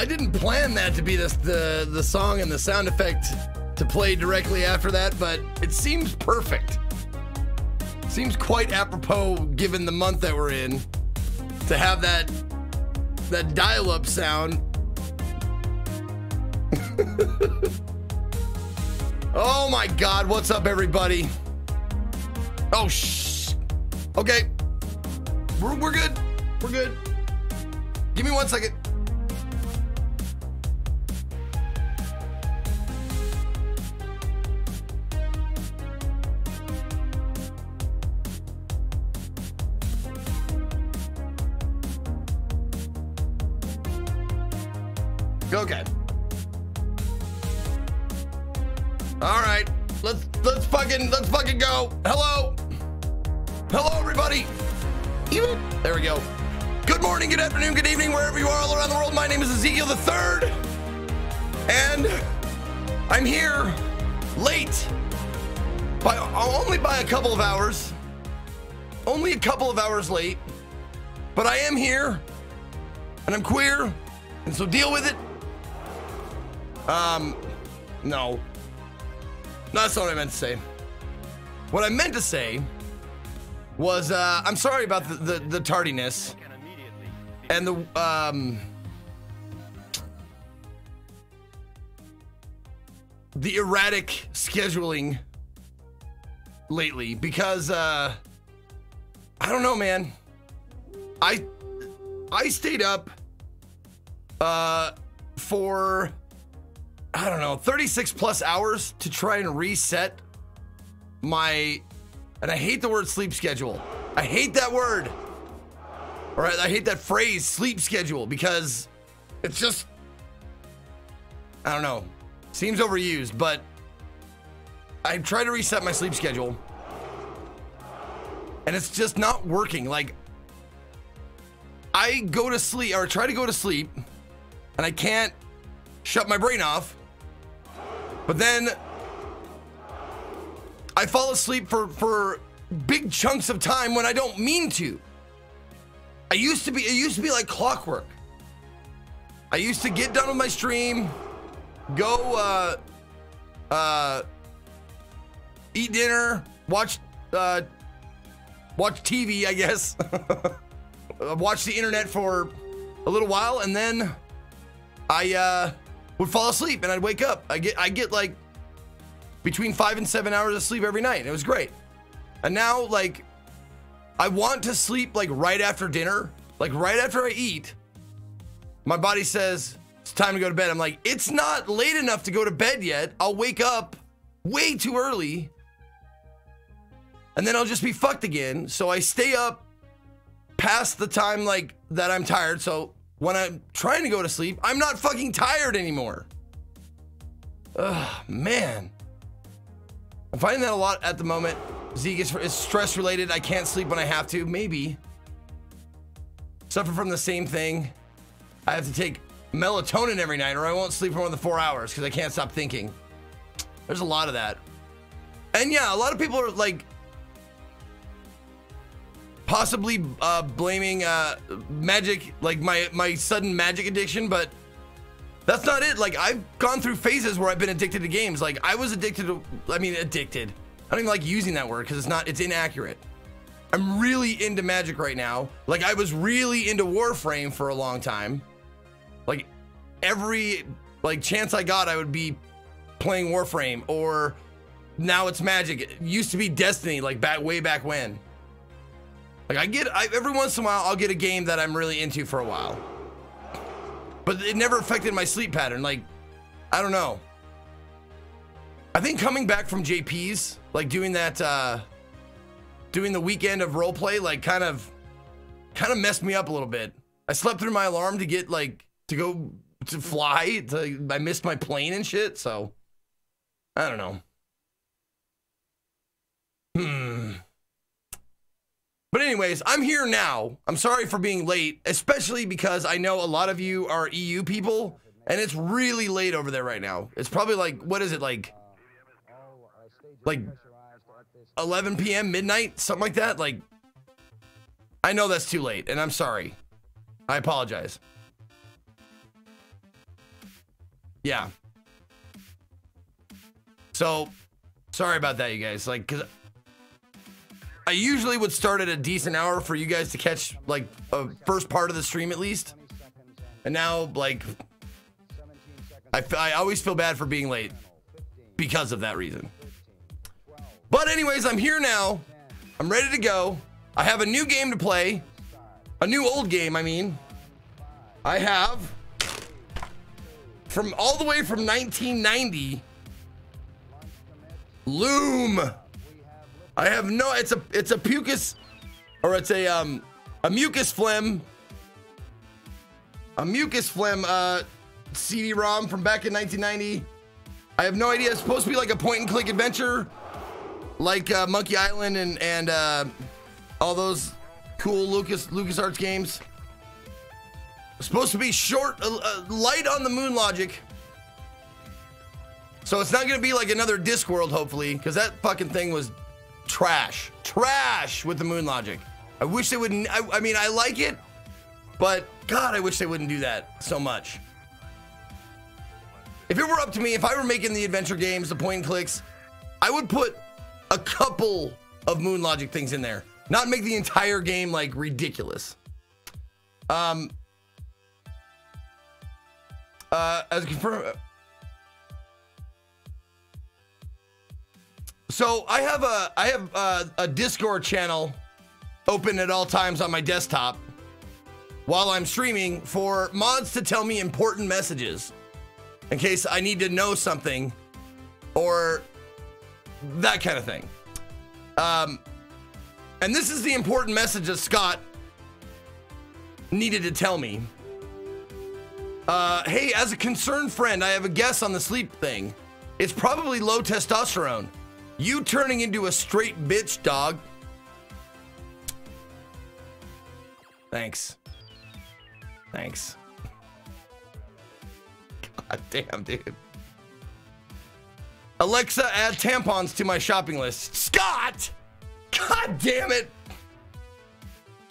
I didn't plan that to be the, the the song and the sound effect to play directly after that, but it seems perfect. Seems quite apropos given the month that we're in to have that that dial-up sound. oh my god, what's up everybody? Oh shh. Okay. We're, we're good. We're good. Give me one second. Late, but I am here, and I'm queer, and so deal with it. Um, no. No, that's not what I meant to say. What I meant to say was, uh, I'm sorry about the, the, the tardiness and the, um, the erratic scheduling lately because, uh, I don't know, man. I, I stayed up, uh, for I don't know, 36 plus hours to try and reset my, and I hate the word sleep schedule. I hate that word. All right, I hate that phrase, sleep schedule, because it's just, I don't know, seems overused, but I try to reset my sleep schedule and it's just not working. Like, I go to sleep or try to go to sleep and I can't shut my brain off but then I fall asleep for for big chunks of time when I don't mean to. I used to be it used to be like clockwork. I used to get done with my stream, go uh uh eat dinner, watch uh watch TV, I guess. watch the internet for a little while and then I uh would fall asleep and I'd wake up. I get I get like between five and seven hours of sleep every night. and It was great. And now like I want to sleep like right after dinner, like right after I eat. My body says it's time to go to bed. I'm like, it's not late enough to go to bed yet. I'll wake up way too early. And then I'll just be fucked again. So I stay up past the time like that I'm tired. So when I'm trying to go to sleep, I'm not fucking tired anymore. Ugh, man. I'm finding that a lot at the moment. Zeke is, is stress related. I can't sleep when I have to. Maybe. Suffer from the same thing. I have to take melatonin every night or I won't sleep for more than four hours because I can't stop thinking. There's a lot of that. And yeah, a lot of people are like possibly uh, blaming uh, magic, like my my sudden magic addiction, but that's not it. Like I've gone through phases where I've been addicted to games. Like I was addicted to, I mean, addicted. I don't even like using that word because it's not, it's inaccurate. I'm really into magic right now. Like I was really into Warframe for a long time. Like every like chance I got, I would be playing Warframe or now it's magic. It used to be Destiny, like back way back when. Like I get, I, every once in a while, I'll get a game that I'm really into for a while. But it never affected my sleep pattern. Like, I don't know. I think coming back from JP's, like doing that, uh, doing the weekend of roleplay, like kind of, kind of messed me up a little bit. I slept through my alarm to get like, to go to fly. To, I missed my plane and shit. So, I don't know. Hmm. But anyways, I'm here now. I'm sorry for being late, especially because I know a lot of you are EU people, and it's really late over there right now. It's probably like what is it like? Like 11 p.m. midnight, something like that. Like I know that's too late, and I'm sorry. I apologize. Yeah. So, sorry about that, you guys. Like, cause I usually would start at a decent hour for you guys to catch like a first part of the stream at least. And now, like, I, I always feel bad for being late because of that reason. But anyways, I'm here now. I'm ready to go. I have a new game to play. A new old game, I mean. I have from all the way from 1990 Loom. I have no it's a it's a pucus or it's a um a mucus phlegm a mucus phlegm uh CD-ROM from back in 1990. I have no idea. It's supposed to be like a point and click adventure like uh, Monkey Island and and uh, all those cool Lucas LucasArts games. Supposed to be short, uh, uh, light on the moon logic. So it's not to be like another Discworld, hopefully, because that fucking thing was trash. Trash with the moon logic. I wish they wouldn't. I, I mean, I like it, but God, I wish they wouldn't do that so much. If it were up to me, if I were making the adventure games, the point clicks, I would put a couple of moon logic things in there, not make the entire game like ridiculous. Um, uh, as confirmed. So I have a I have a, a Discord channel open at all times on my desktop while I'm streaming for mods to tell me important messages in case I need to know something or that kind of thing. Um, and this is the important message that Scott needed to tell me. Uh, hey, as a concerned friend, I have a guess on the sleep thing. It's probably low testosterone. You turning into a straight bitch, dog. Thanks. Thanks. God damn, dude. Alexa, add tampons to my shopping list. Scott! God damn it!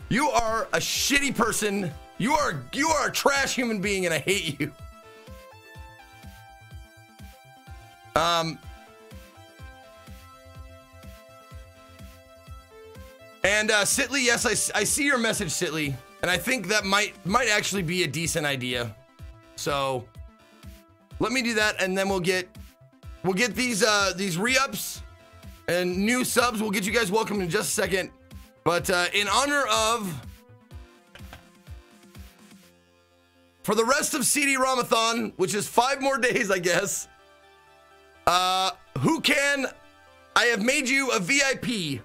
You are a shitty person. You are you are a trash human being, and I hate you. Um. And uh, Sitley, yes, I, I see your message, Sitley, and I think that might might actually be a decent idea. So let me do that, and then we'll get we'll get these uh, these re-ups and new subs. We'll get you guys welcome in just a second. But uh, in honor of for the rest of CD-ROMathon, which is five more days, I guess. Uh, who can? I have made you a VIP.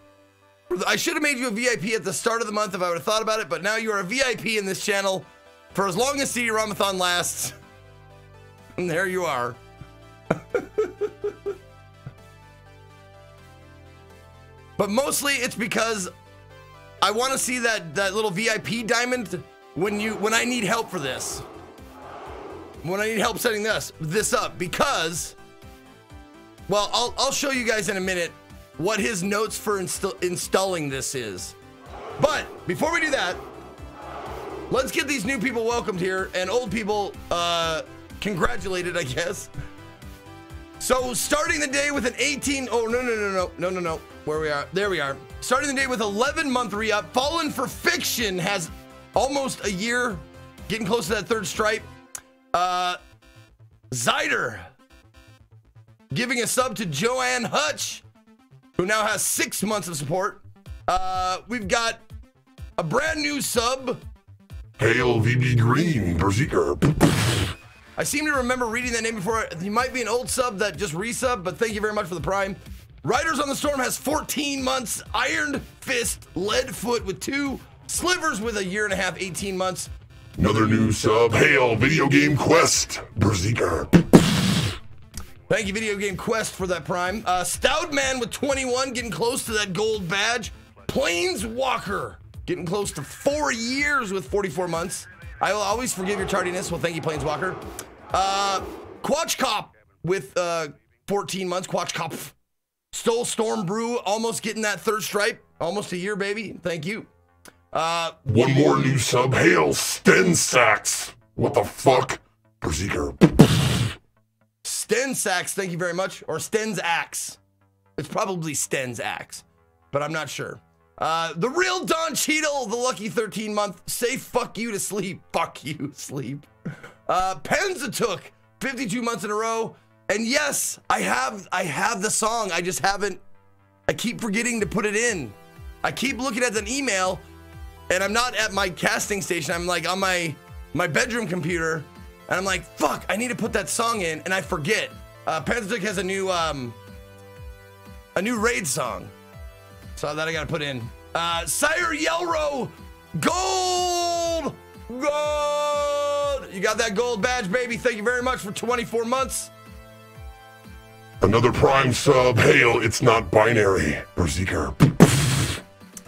I should have made you a VIP at the start of the month if I would have thought about it, but now you are a VIP in this channel for as long as CD-ROMathon lasts. And there you are. but mostly it's because I want to see that that little VIP diamond when you when I need help for this. When I need help setting this this up because well, I'll I'll show you guys in a minute what his notes for insta- installing this is. But before we do that, let's get these new people welcomed here and old people uh congratulated, I guess. So starting the day with an 18, oh no, no, no, no, no, no, no, where we are, there we are. Starting the day with 11 month re-up, Fallen for Fiction has almost a year, getting close to that third stripe. Uh, Zyder giving a sub to Joanne Hutch, who now has six months of support. Uh, we've got a brand new sub. Hail VB Green, Berserker. I seem to remember reading that name before. He might be an old sub that just resub, but thank you very much for the prime. Riders on the Storm has 14 months. Iron Fist, Leadfoot with two. Slivers with a year and a half, 18 months. Another new sub. Hail Video Game Quest, Berserker. Thank you, Video Game Quest, for that prime. Uh, Stoutman with 21, getting close to that gold badge. Planeswalker, getting close to four years with 44 months. I will always forgive your tardiness. Well, thank you, Planeswalker. Uh, Quatch Cop with uh, 14 months. Quatch Cop. Stole Storm Brew, almost getting that third stripe. Almost a year, baby. Thank you. Uh, One more new sub. Hail Sten Sachs. What the fuck? Berserker. Sten Sachs, thank you very much. Or Sten's Axe. It's probably Sten's Axe, but I'm not sure. Uh, the real Don Cheadle, the lucky 13 month. Say fuck you to sleep. Fuck you, sleep. Uh, Penzatook, 52 months in a row. And yes, I have I have the song. I just haven't. I keep forgetting to put it in. I keep looking at an email, and I'm not at my casting station. I'm like on my my bedroom computer, and I'm like, fuck, I need to put that song in, and I forget. Uh, has a new um a new raid song, so that I gotta put in. Uh, Sire Yelro, gold, gold. You got that gold badge, baby. Thank you very much for 24 months. Another prime sub. Hail, it's not binary. Berserker.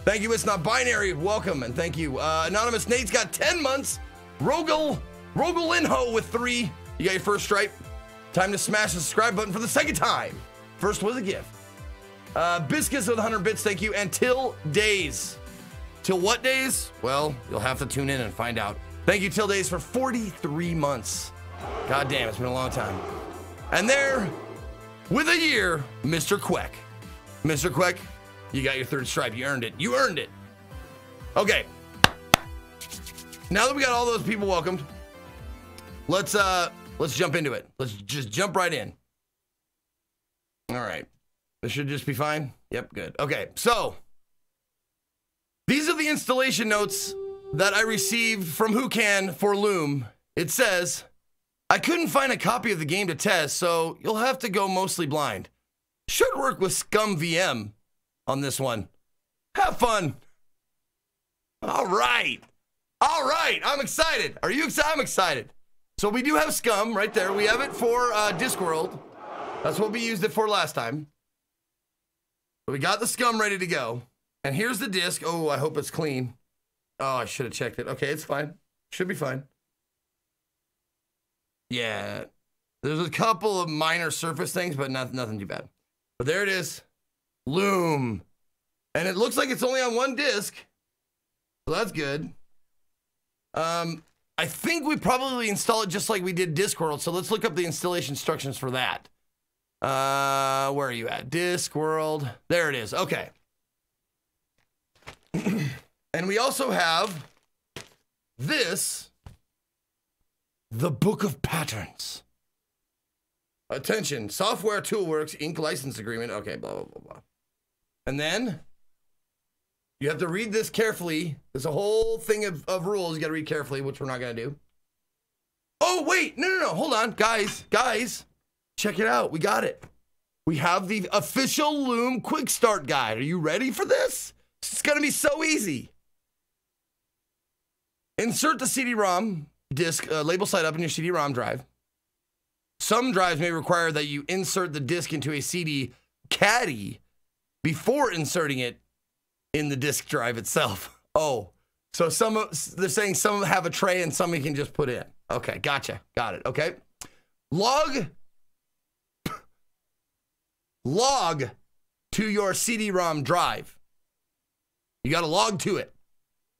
Thank you. It's not binary. Welcome and thank you. Uh, Anonymous Nate's got 10 months. Rogel, Rogel Inho with three. You got your first stripe. Time to smash the subscribe button for the second time. First was a gift. Uh, Biscuits with 100 bits. Thank you. And Till Days. Till what days? Well, you'll have to tune in and find out. Thank you, Till Days, for 43 months. God damn, it's been a long time. And there, with a year, Mr. Queck. Mr. Queck, you got your third stripe. You earned it. You earned it. Okay. Now that we got all those people welcomed, let's uh let's jump into it. Let's just jump right in. All right. This should just be fine. Yep, good. Okay. So, these are the installation notes that I received from Who Can for Loom. It says, I couldn't find a copy of the game to test, so you'll have to go mostly blind. Should work with ScummVM on this one. Have fun. All right. All right. I'm excited. Are you excited? I'm excited. So we do have Scum right there. We have it for uh, Discworld. That's what we used it for last time. We got the Scum ready to go. And here's the disc. Oh, I hope it's clean. Oh, I should have checked it. Okay, it's fine. Should be fine. Yeah. There's a couple of minor surface things, but not, nothing too bad. But there it is. Loom. And it looks like it's only on one disc. So that's good. Um, I think we probably install it just like we did Discworld. So let's look up the installation instructions for that. Uh, where are you at? Discworld. There it is. Okay. and we also have this the Book of Patterns. Attention, Software Toolworks Inc. license agreement. Okay, blah, blah, blah, blah. And then you have to read this carefully. There's a whole thing of, of rules you got to read carefully, which we're not going to do. Oh, wait. No, no, no. Hold on. Guys, guys, check it out. We got it. We have the official Loom quick start guide. Are you ready for this? It's going to be so easy. Insert the CD-ROM disk uh, label side up in your CD-ROM drive. Some drives may require that you insert the disk into a CD caddy before inserting it in the disk drive itself. Oh, so some of- they're saying some have a tray and some you can just put in. Okay, gotcha. Got it. Okay. Log log to your CD-ROM drive. You got to log to it.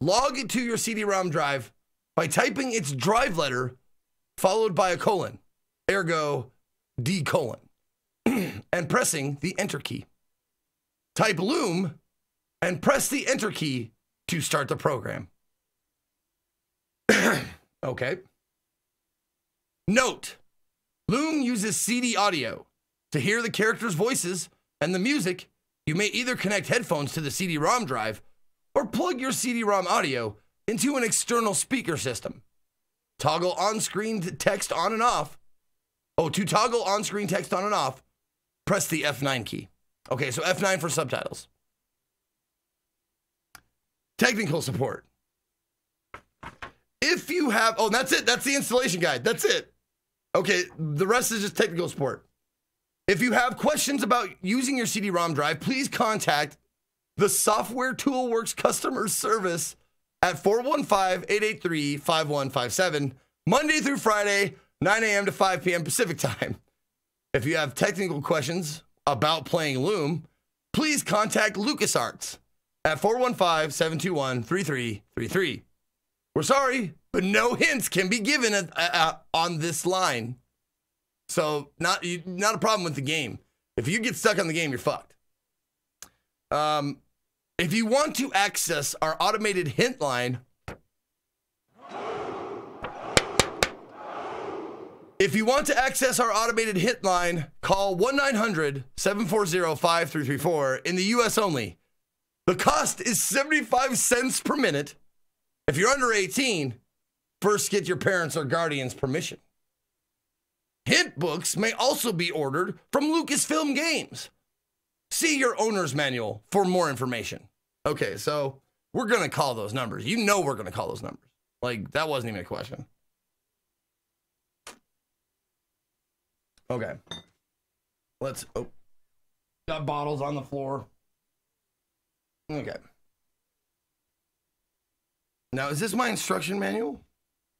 Log it to your CD-ROM drive by typing its drive letter followed by a colon, ergo D colon, and pressing the enter key. Type Loom and press the enter key to start the program. okay. Note Loom uses CD audio. To hear the characters' voices and the music, you may either connect headphones to the CD ROM drive or plug your CD ROM audio into an external speaker system. Toggle on screen text on and off. Oh, to toggle on screen text on and off, press the F9 key. Okay, so F9 for subtitles. Technical support. If you have, oh, that's it. That's the installation guide. That's it. Okay, the rest is just technical support. If you have questions about using your CD ROM drive, please contact the Software Toolworks customer service at 415 883 5157, Monday through Friday, 9 a.m. to 5 p.m. Pacific time. If you have technical questions about playing Loom, please contact LucasArts at 415 721 3333. We're sorry, but no hints can be given at, on this line. So, not, not a problem with the game. If you get stuck on the game, you're fucked. Um, if you want to access our automated hint line, if you want to access our automated hint line, call 1 900 740 5334 in the US only. The cost is 75 cents per minute. If you're under 18, first get your parents or guardians' permission. Hint books may also be ordered from Lucasfilm Games. See your owner's manual for more information. Okay, so we're going to call those numbers. You know we're going to call those numbers. Like, that wasn't even a question. Okay. Let's. Oh. Got bottles on the floor. Okay. Now, is this my instruction manual?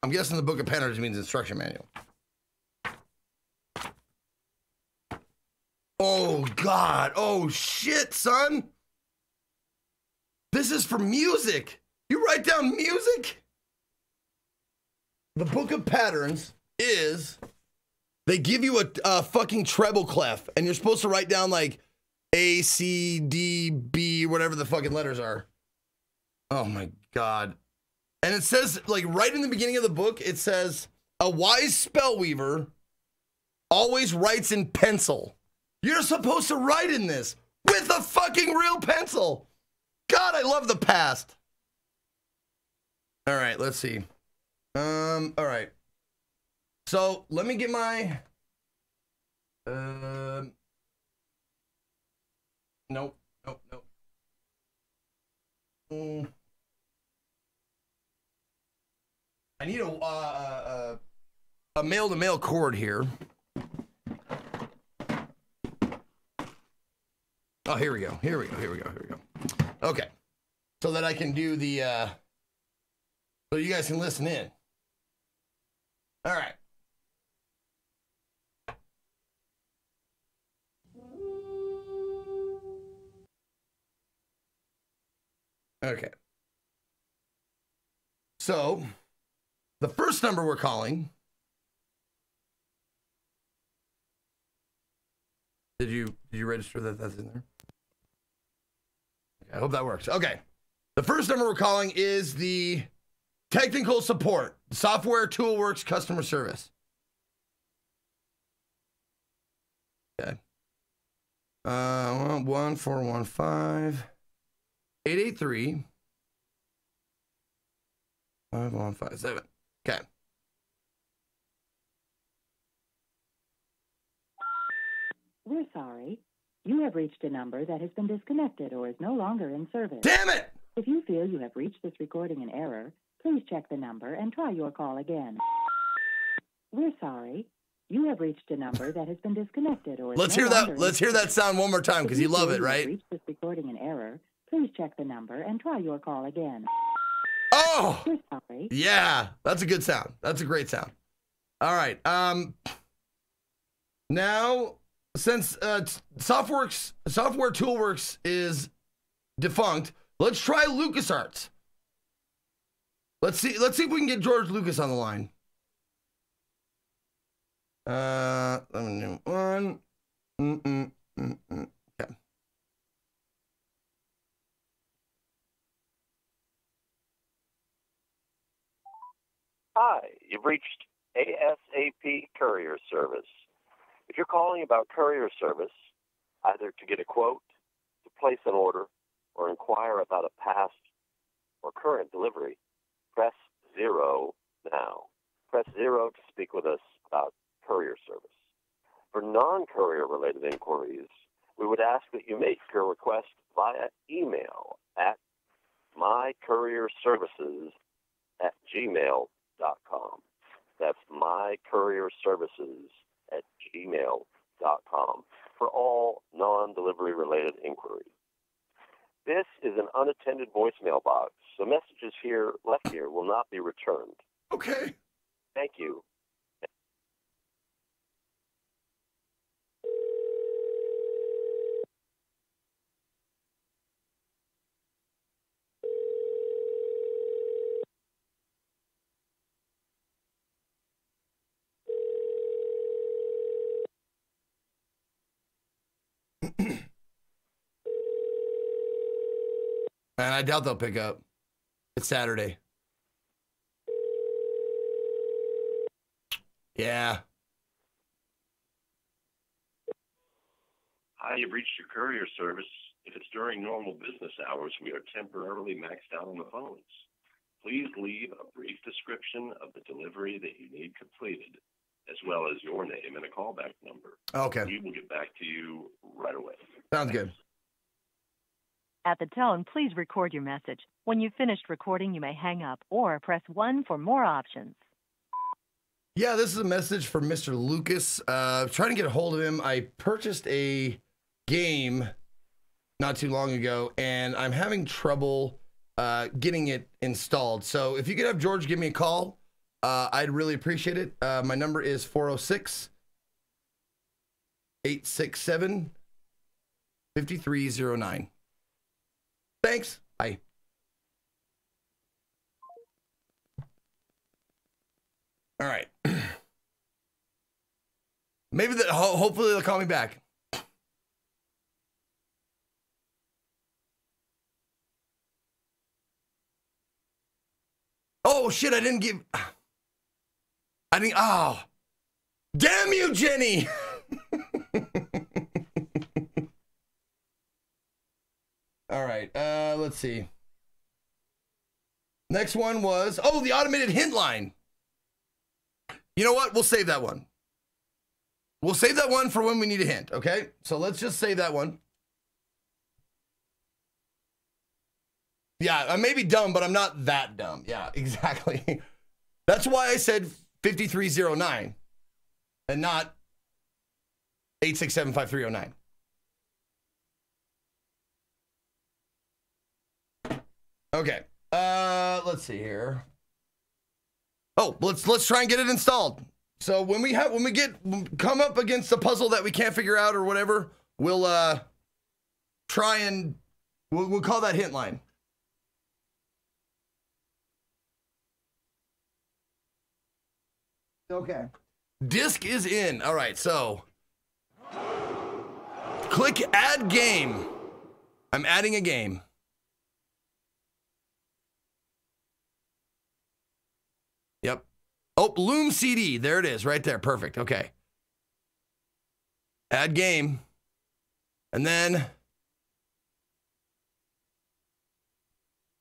I'm guessing the Book of Patterns means instruction manual. Oh, God. Oh, shit, son. This is for music. You write down music? The Book of Patterns is they give you a, a fucking treble clef, and you're supposed to write down like A, C, D, B, whatever the fucking letters are. Oh my God. And it says, like, right in the beginning of the book, it says, a wise spellweaver always writes in pencil. You're supposed to write in this with a fucking real pencil. God, I love the past. All right, let's see. Um, all right. So let me get my. Um. Nope, nope, nope. Mm. I need a uh, a male to male cord here. Oh, here we go. Here we go. Here we go. Here we go. Okay, so that I can do the. uh So you guys can listen in. All right. Okay. So, the first number we're calling. Did you did you register that that's in there? I hope that works. Okay. The first number we're calling is the technical support, software toolworks customer service. Okay. Uh, one four one five. 883 5157. Okay. We're sorry. You have reached a number that has been disconnected or is no longer in service. Damn it! If you feel you have reached this recording in error, please check the number and try your call again. We're sorry. You have reached a number that has been disconnected or is Let's no hear that let's hear that sound one more time cuz you love it, right? reached this recording in error, please check the number and try your call again. Oh! Sorry. Yeah, that's a good sound. That's a great sound. All right. Um now since uh Softworks Software Toolworks is defunct, let's try LucasArts. Let's see let's see if we can get George Lucas on the line. Uh let me do one. Mm-mm, mm-mm. Okay. Hi, you've reached ASAP Courier Service. If you're calling about courier service, either to get a quote, to place an order, or inquire about a past or current delivery, press zero now. Press zero to speak with us about courier service. For non courier related inquiries, we would ask that you make your request via email at mycourierservices at gmail.com. That's mycourierservices at gmail.com for all non delivery related inquiries. This is an unattended voicemail box, so messages here left here will not be returned. Okay. Thank you. I doubt they'll pick up. It's Saturday. Yeah. Hi, you've reached your courier service. If it's during normal business hours, we are temporarily maxed out on the phones. Please leave a brief description of the delivery that you need completed, as well as your name and a callback number. Okay. We will get back to you right away. Sounds good. At the tone, please record your message. When you've finished recording, you may hang up or press 1 for more options. Yeah, this is a message for Mr. Lucas. Uh, trying to get a hold of him. I purchased a game not too long ago, and I'm having trouble uh, getting it installed. So if you could have George give me a call, uh, I'd really appreciate it. Uh, my number is 406 867 5309. Thanks. Bye. All right. Maybe the, ho- hopefully they'll call me back. Oh shit! I didn't give. I didn't. Oh, damn you, Jenny! All right. Uh, let's see. Next one was oh the automated hint line. You know what? We'll save that one. We'll save that one for when we need a hint, okay? So let's just save that one. Yeah, I may be dumb, but I'm not that dumb. Yeah, exactly. That's why I said 5309 and not 8675309. Okay. Uh let's see here. Oh, let's let's try and get it installed. So when we have when we get come up against a puzzle that we can't figure out or whatever, we'll uh try and we'll, we'll call that hint line. Okay. Disc is in. All right, so click add game. I'm adding a game. Yep. Oh, Loom CD. There it is, right there. Perfect. Okay. Add game. And then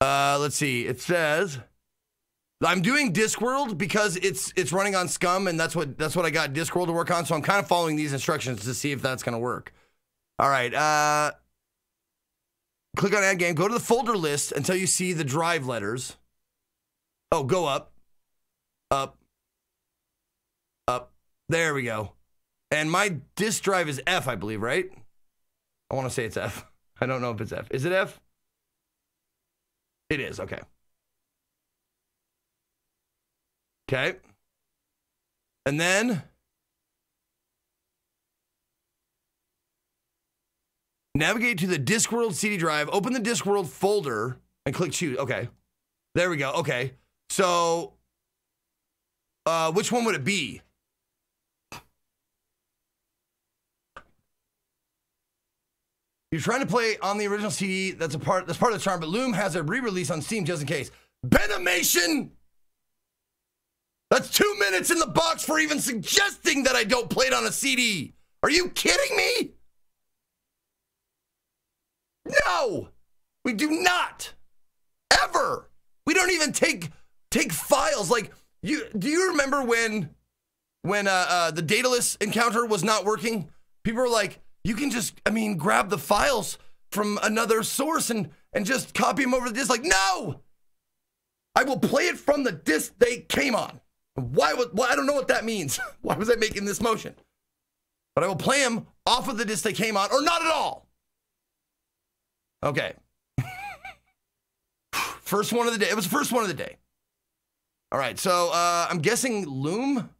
uh let's see. It says I'm doing Discworld because it's it's running on Scum and that's what that's what I got Discworld to work on. So I'm kind of following these instructions to see if that's gonna work. All right. Uh click on add game. Go to the folder list until you see the drive letters. Oh, go up. Up. There we go. And my disk drive is F, I believe, right? I want to say it's F. I don't know if it's F. Is it F? It is. Okay. Okay. And then navigate to the Discworld CD drive, open the Discworld folder, and click choose. Okay. There we go. Okay. So, uh, which one would it be? You're trying to play on the original CD. That's a part. That's part of the charm. But Loom has a re-release on Steam just in case. Benimation. That's two minutes in the box for even suggesting that I don't play it on a CD. Are you kidding me? No, we do not. Ever. We don't even take take files. Like you. Do you remember when when uh, uh, the Daedalus Encounter was not working? People were like, you can just, I mean, grab the files from another source and and just copy them over the disk. Like, no, I will play it from the disk they came on. Why would? Well, I don't know what that means. Why was I making this motion? But I will play them off of the disc they came on, or not at all. Okay. first one of the day. It was the first one of the day. All right. So uh, I'm guessing Loom.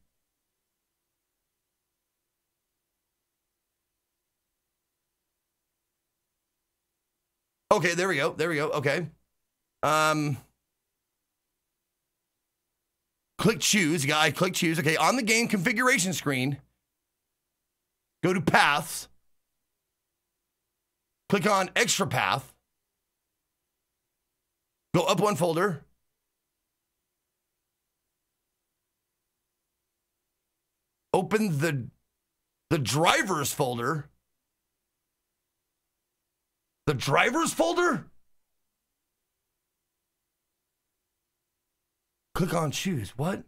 Okay, there we go. There we go. Okay. Um, click choose. You got I click choose. Okay, on the game configuration screen, go to paths. Click on extra path. Go up one folder. Open the the drivers folder. The drivers folder? Click on choose. What?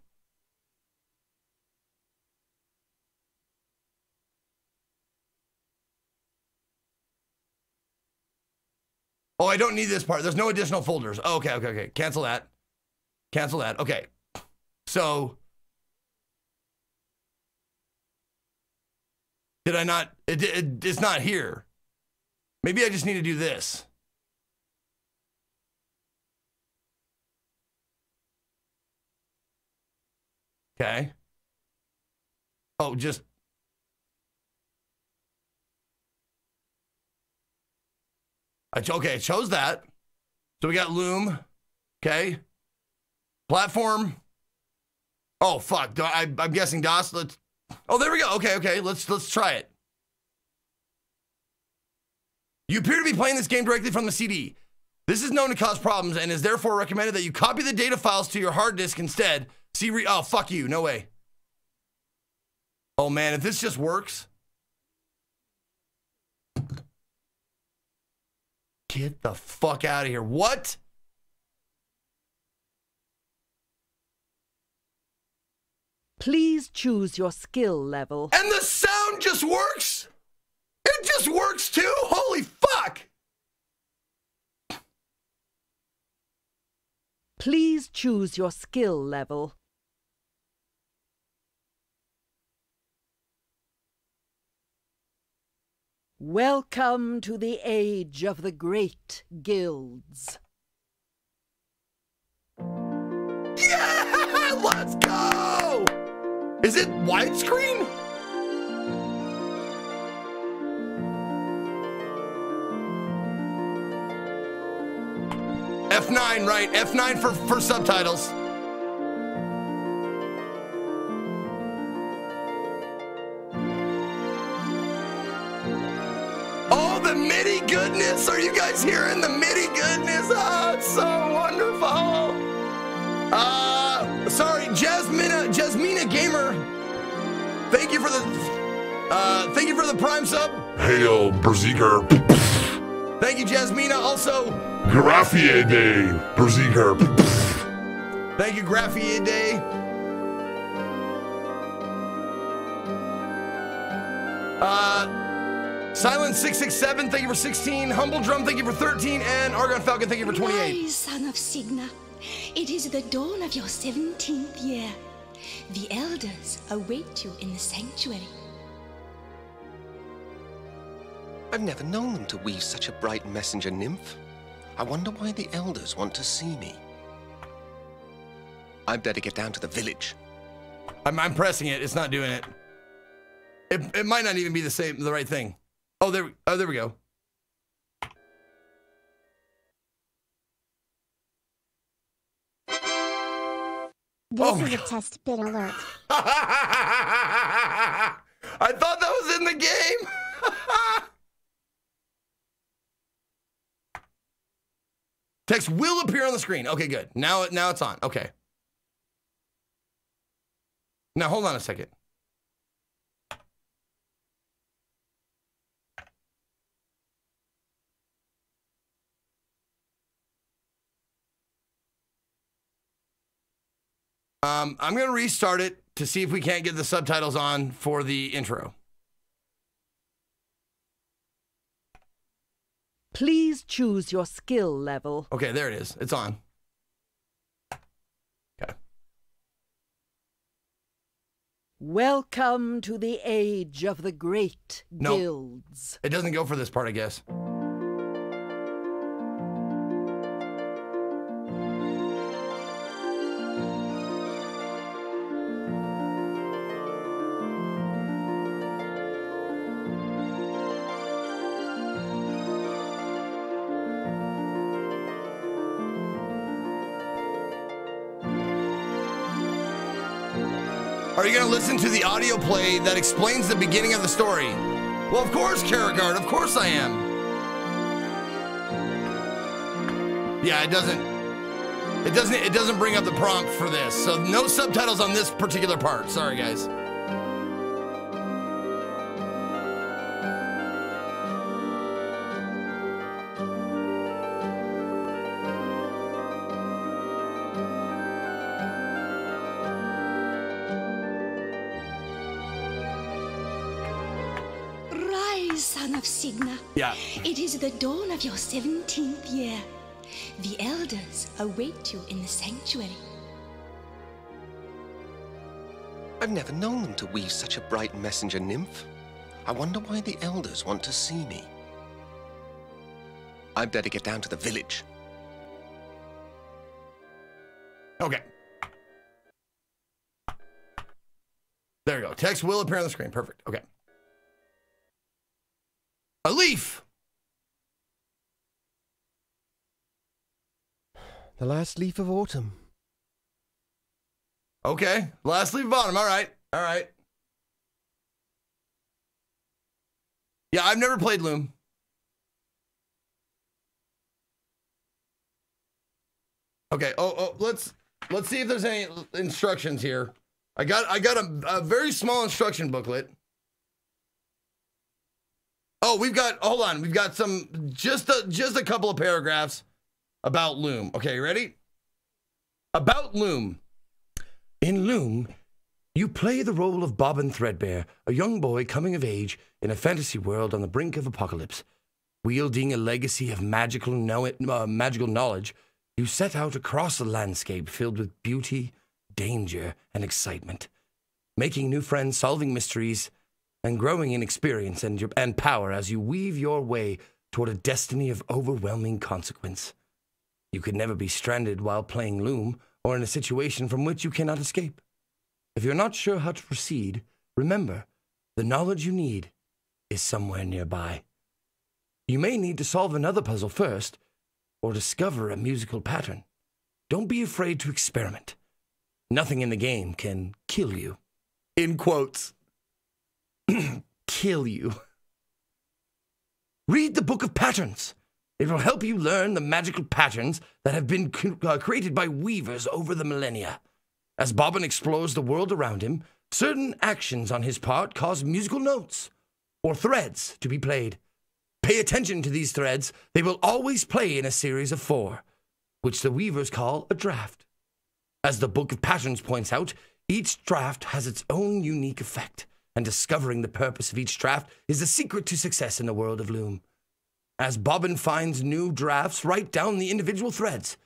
Oh, I don't need this part. There's no additional folders. Oh, okay, okay, okay. Cancel that. Cancel that. Okay. So did I not? It, it, it's not here. Maybe I just need to do this. Okay. Oh, just I, okay, it chose that. So we got Loom. Okay. Platform. Oh fuck. I, I'm guessing DOS. Let's. Oh, there we go. Okay, okay. Let's let's try it. You appear to be playing this game directly from the CD. This is known to cause problems and is therefore recommended that you copy the data files to your hard disk instead. See, re- oh fuck you. No way. Oh man, if this just works. Get the fuck out of here. What? Please choose your skill level. And the sound just works? It just works too? Holy fuck! Please choose your skill level. Welcome to the age of the great guilds. Yeah! Let's go! Is it widescreen? F9, right? F9 for, for subtitles. Oh, the MIDI goodness! Are you guys hearing the MIDI goodness? Oh, it's so wonderful! Uh, sorry, Jasmina, Jasmina Gamer. Thank you for the, uh, thank you for the prime sub. Hail, Berserker. Thank you, Jasmina. Also, Graphie Day, Berserker. thank you, Graphie Day. Uh, Silent six six seven. Thank you for sixteen. Humble Drum. Thank you for thirteen. And Argon Falcon. Thank you for twenty eight. Rise, son of Cygna. It is the dawn of your 17th year. The elders await you in the sanctuary. I've never known them to weave such a bright messenger nymph. I wonder why the elders want to see me. I'd better get down to the village. I'm, I'm pressing it. It's not doing it. It, it might not even be the same, the right thing. Oh, there, oh, there we go. This Oh is a God. test bit alert. I thought that was in the game. Text will appear on the screen. Okay, good. Now, now it's on. Okay. Now hold on a second. Um, I'm going to restart it to see if we can't get the subtitles on for the intro. Please choose your skill level. Okay, there it is. It's on. Okay. Welcome to the age of the great Nope. guilds. It doesn't go for this part, I guess. you going to listen to the audio play that explains the beginning of the story? Well, of course, Karagard, of course I am. Yeah, it doesn't it doesn't it doesn't bring up the prompt for this. So no subtitles on this particular part. Sorry guys. Yeah. It is the dawn of your 17th year. The elders await you in the sanctuary. I've never known them to weave such a bright messenger nymph. I wonder why the elders want to see me. I'd better get down to the village. Okay. There you go. Text will appear on the screen. Perfect. Okay. A leaf. The last leaf of autumn. Okay. Last leaf bottom. All right. All right. Yeah, I've never played Loom. Okay. Oh, oh, let's let's see if there's any instructions here. I got I got a, a very small instruction booklet. Oh, we've got hold on. We've got some just a just a couple of paragraphs about Loom. Okay, ready? About Loom. In Loom, you play the role of Bobbin Threadbare, a young boy coming of age in a fantasy world on the brink of apocalypse. Wielding a legacy of magical, know- uh, magical knowledge, you set out across a landscape filled with beauty, danger, and excitement, making new friends, solving mysteries, and growing in experience and, your, and power as you weave your way toward a destiny of overwhelming consequence. You could never be stranded while playing Loom or in a situation from which you cannot escape. If you're not sure how to proceed, remember the knowledge you need is somewhere nearby. You may need to solve another puzzle first or discover a musical pattern. Don't be afraid to experiment. Nothing in the game can kill you. In quotes. kill you. Read the Book of Patterns. It will help you learn the magical patterns that have been uh, created by weavers over the millennia. As Bobbin explores the world around him, certain actions on his part cause musical notes or threads to be played. Pay attention to these threads. They will always play in a series of four, which the weavers call a draft. As the Book of Patterns points out, each draft has its own unique effect, and discovering the purpose of each draft is the secret to success in the world of Loom. As Bobbin finds new drafts, write down the individual threads.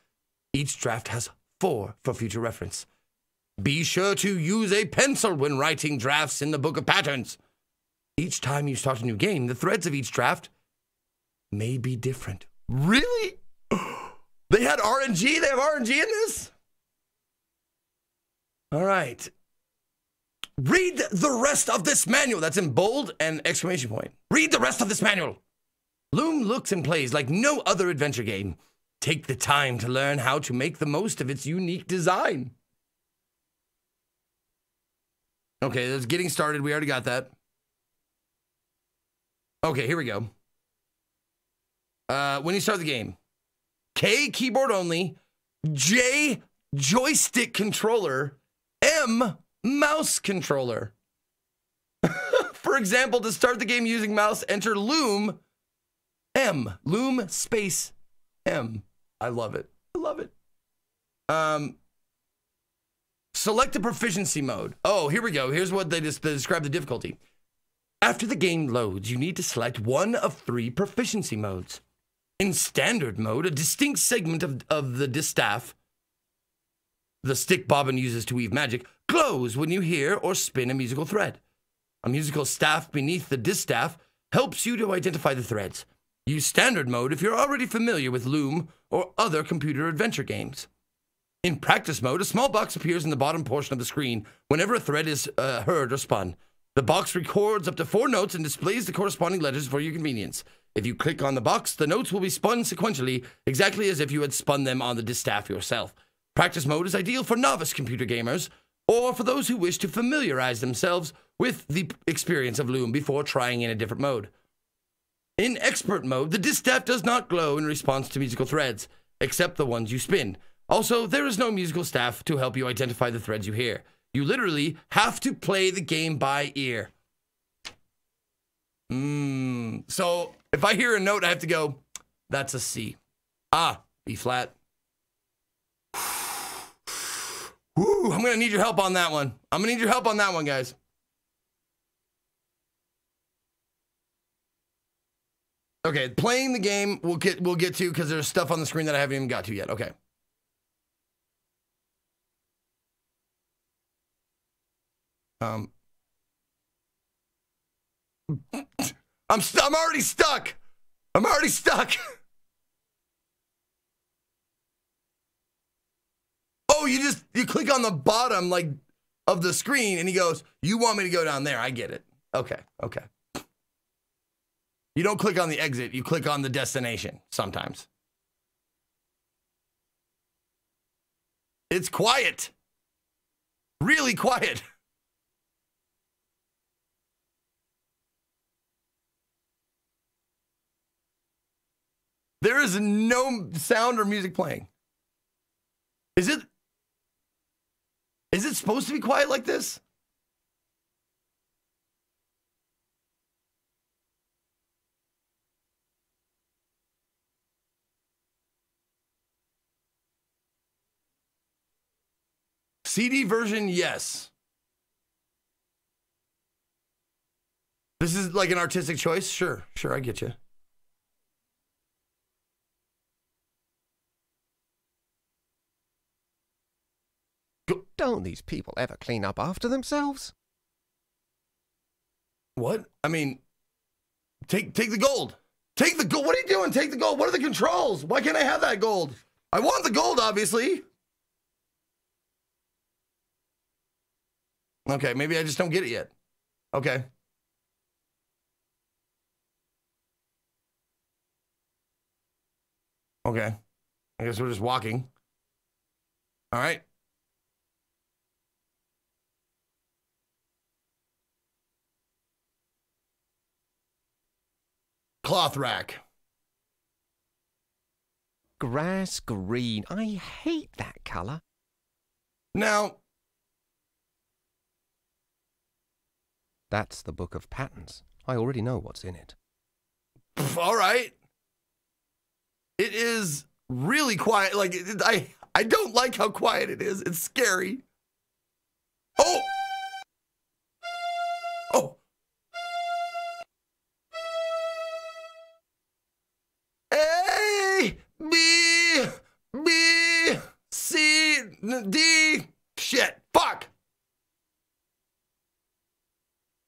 Each draft has four for future reference. Be sure to use a pencil when writing drafts in the Book of Patterns. Each time you start a new game, the threads of each draft may be different. Really? They had RNG? They have RNG in this? All right. Read the rest of this manual. That's in bold and exclamation point. Read the rest of this manual. Loom looks and plays like no other adventure game. Take the time to learn how to make the most of its unique design. Okay, that's getting started. We already got that. Okay, here we go. Uh, when you start the game, K keyboard only, J joystick controller, M mouse controller. For example, to start the game using mouse, enter Loom M. Loom space M. I love it. I love it. Um, select the proficiency mode. Oh, here we go. Here's what they they describe the difficulty. After the game loads, you need to select one of three proficiency modes. In standard mode, a distinct segment of, of the distaff, the stick Bobbin uses to weave magic, glows when you hear or spin a musical thread. A musical staff beneath the distaff helps you to identify the threads. Use standard mode if you're already familiar with Loom or other computer adventure games. In practice mode, a small box appears in the bottom portion of the screen whenever a thread is uh, heard or spun. The box records up to four notes and displays the corresponding letters for your convenience. If you click on the box, the notes will be spun sequentially, exactly as if you had spun them on the distaff yourself. Practice mode is ideal for novice computer gamers or for those who wish to familiarize themselves with the experience of Loom before trying in a different mode. In expert mode, the distaff does not glow in response to musical threads. except the ones you spin. Also, there is no musical staff to help you identify the threads you hear. You literally have to play the game by ear. Mm, so if I hear a note, I have to go, that's a C. Ah, B flat. Woo, I'm gonna need your help on that one. I'm gonna need your help on that one, guys. Okay, playing the game we'll get we'll get to because there's stuff on the screen that I haven't even got to yet. Okay. Um I'm st- I'm already stuck. I'm already stuck. oh, you just you click on the bottom like of the screen and he goes, "You want me to go down there? I get it." Okay. Okay. You don't click on the exit, you click on the destination sometimes. It's quiet. Really quiet. There is no sound or music playing. Is it Is it supposed to be quiet like this? CD version, yes. This is like an artistic choice? Sure, sure, I get you. Don't these people ever clean up after themselves? What? I mean, take take the gold. Take the gold. What are you doing? Take the gold. What are the controls? Why can't I have that gold? I want the gold, obviously. Okay, maybe I just don't get it yet. Okay. Okay. I guess we're just walking. All right. Cloth rack. Grass green. I hate that colour. Now, That's the book of patterns. I already know what's in it. pff, all right. It is really quiet. Like it, I, I don't like how quiet it is. It's scary. Oh. Oh. D. Shit. Fuck.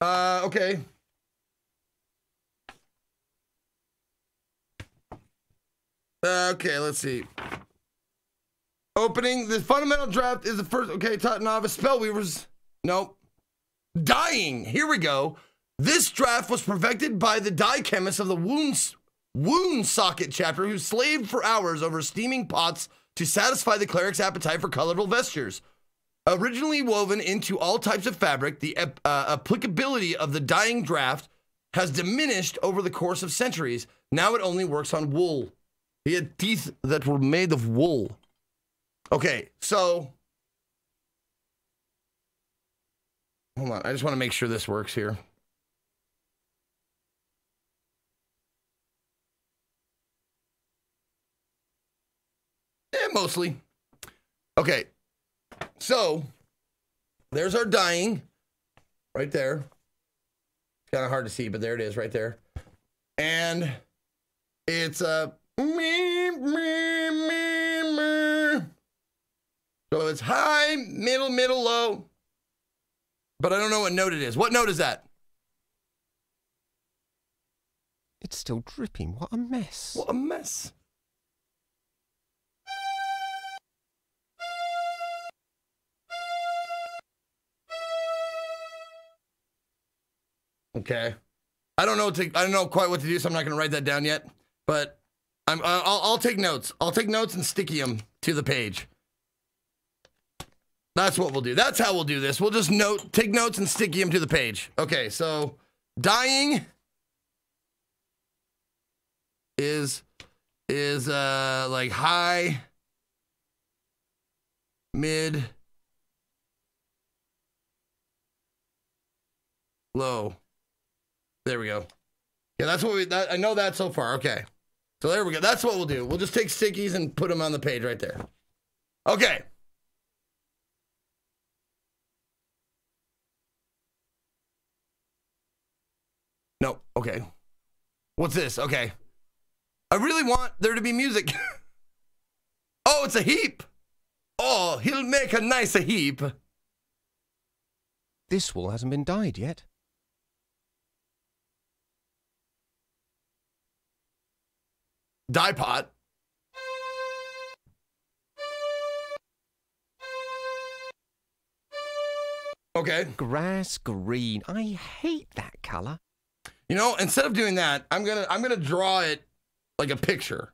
Uh. Okay. Okay, let's see. Opening the fundamental draft is the first. Okay, taught novice spellweavers. Nope. Dying. Here we go. This draft was perfected by the dye chemist of the wounds wound socket chapter who slaved for hours over steaming pots to satisfy the cleric's appetite for colorful vestures. Originally woven into all types of fabric, the uh, applicability of the dyeing draft has diminished over the course of centuries. Now it only works on wool. He had teeth that were made of wool. Okay, so hold on. I just want to make sure this works here. Mostly. Okay, so there's our dyeing right there. It's kind of hard to see, but there it is right there. And it's a me, me, me, me. So it's high, middle, middle, low. But I don't know what note it is. What note is that? It's still dripping. What a mess. What a mess. Okay. I don't know to, I don't know quite what to do, so I'm not going to write that down yet. But I'm I'll, I'll take notes. I'll take notes and sticky them to the page. That's what we'll do. That's how we'll do this. We'll just note, take notes and sticky them to the page. Okay, so dyeing is is uh like high, mid, low. There we go. Yeah, that's what we. That, I know that so far. Okay, so there we go. That's what we'll do. We'll just take stickies and put them on the page right there. Okay. No. Okay. What's this? Okay. I really want there to be music. oh, it's a heap. Oh, he'll make a nice heap. This wall hasn't been dyed yet. Dye pot. Okay. Grass green. I hate that color. You know, instead of doing that, I'm gonna I'm gonna draw it like a picture.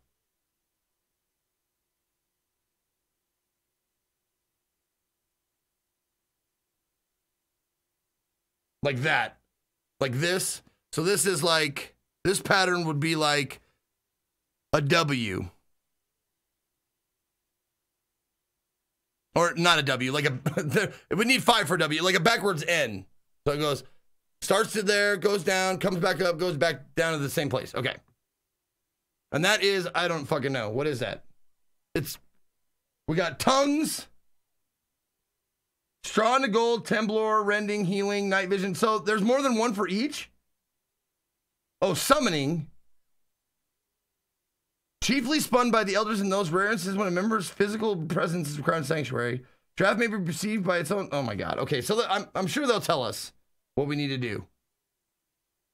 Like that. Like this. So this is like this pattern would be like a W. Or not a W, like a would need five for W, like a backwards N. So it goes starts to there, goes down, comes back up, goes back down to the same place. Okay. And that is, I don't fucking know. What is that? It's, we got tongues, straw into gold, temblor, rending, healing, night vision. So there's more than one for each? Oh, summoning. Chiefly spun by the elders in those rare instances when a member's physical presence is required in sanctuary. Draft may be perceived by its own. Oh my god. Okay, so I'm, I'm sure they'll tell us what we need to do.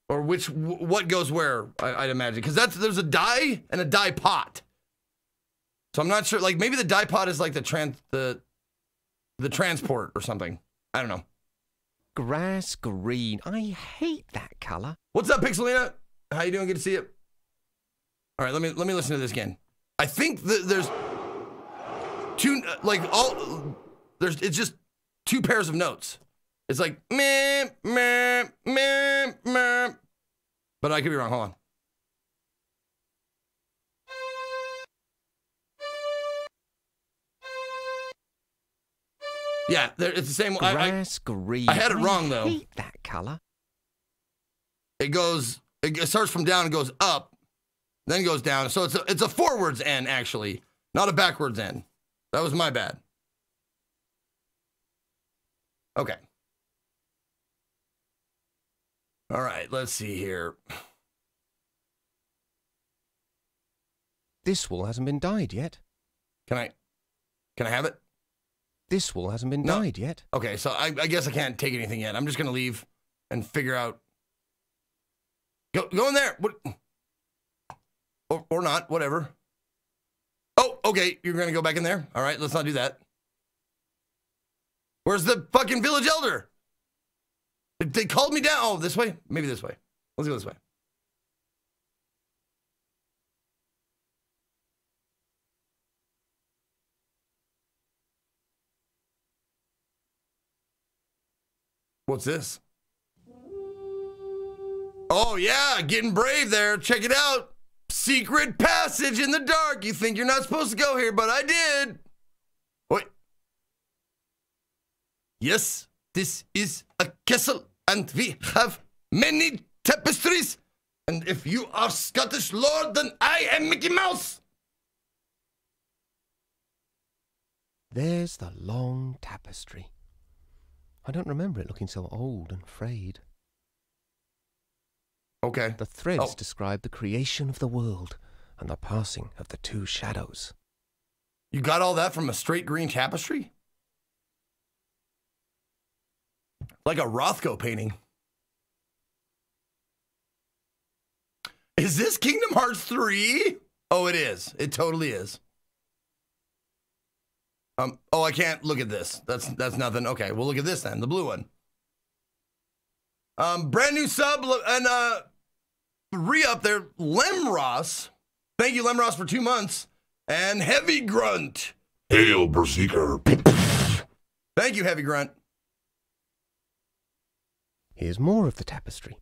Or which what goes where I, would imagine. Because that's there's a dye and a dye pot. So i'm not sure like maybe the dye pot is like the trans the the transport or something. I don't know. Grass green. I hate that color. What's up pixelina? How you doing? Good to see you all right let me let me listen to this again i think that there's two like all there's it's just two pairs of notes it's like meh, meh, meh, meh. But I could be wrong. Hold on. Yeah, it's the same. Grass I, I, green. I had it wrong though. I hate that color. It goes. It starts from down and goes up, then goes down. So it's a, it's a forwards N actually, not a backwards N. That was my bad. Okay. All right, let's see here. This wall hasn't been dyed yet. Can I can I have it? This wall hasn't been no. dyed yet. Okay, so I, I guess I can't take anything yet. I'm just gonna leave and figure out. Go go in there. What? Or, or not, whatever. Oh, okay. You're gonna go back in there. All right, let's not do that. Where's the fucking village elder? They called me down. Oh, this way? Maybe this way. Let's go this way. What's this? Oh, yeah, getting brave there. Check it out. Secret passage in the dark. You think you're not supposed to go here, but I did. Wait. Yes, this is a castle, and we have many tapestries. And if you are Scottish Lord, then I am Mickey Mouse. There's the long tapestry. I don't remember it looking so old and frayed. Okay. The threads oh. describe the creation of the world and the passing of the two shadows. You got all that from a straight green tapestry? Like a Rothko painting. Is this Kingdom Hearts 3? Oh, it is. It totally is. Um, oh, I can't look at this. That's that's nothing. Okay, we'll look at this then, the blue one. Um, brand new sub and uh re-up there, Lemross. Thank you, Lemross, for two months. And Heavy Grunt. Hail, Berserker. Thank you, Heavy Grunt. Here's more of the tapestry.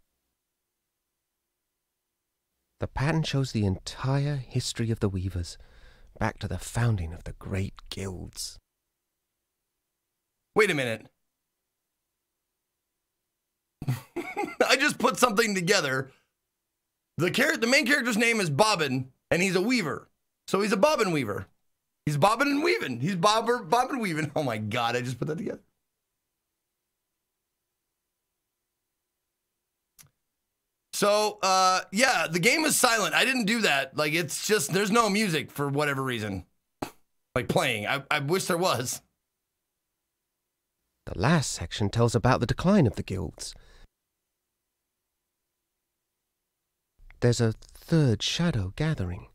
The pattern shows the entire history of the Weavers, back to the founding of the great guilds. Wait a minute. I just put something together. The char- the main character's name is Bobbin, and he's a weaver. So he's a bobbin weaver. He's bobbin and weaving. He's bobber bobbin weaving. Oh my god, I just put that together. So uh yeah, the game is silent. I didn't do that. Like it's just there's no music for whatever reason. Like playing. I, I wish there was. The last section tells about the decline of the guilds. There's a third shadow gathering.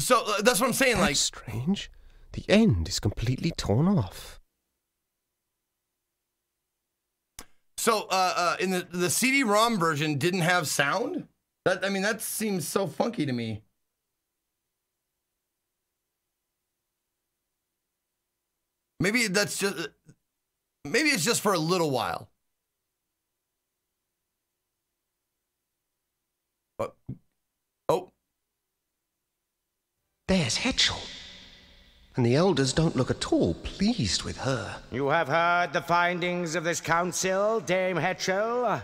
So uh, that's what I'm saying. That's Like strange. The end is completely torn off. So, uh, uh, in the the CD-ROM version, didn't have sound. That I mean, that seems so funky to me. Maybe that's just maybe it's just for a little while. Oh, oh, There's Hetchel. And the elders don't look at all pleased with her. You have heard the findings of this council, Dame Hetchel.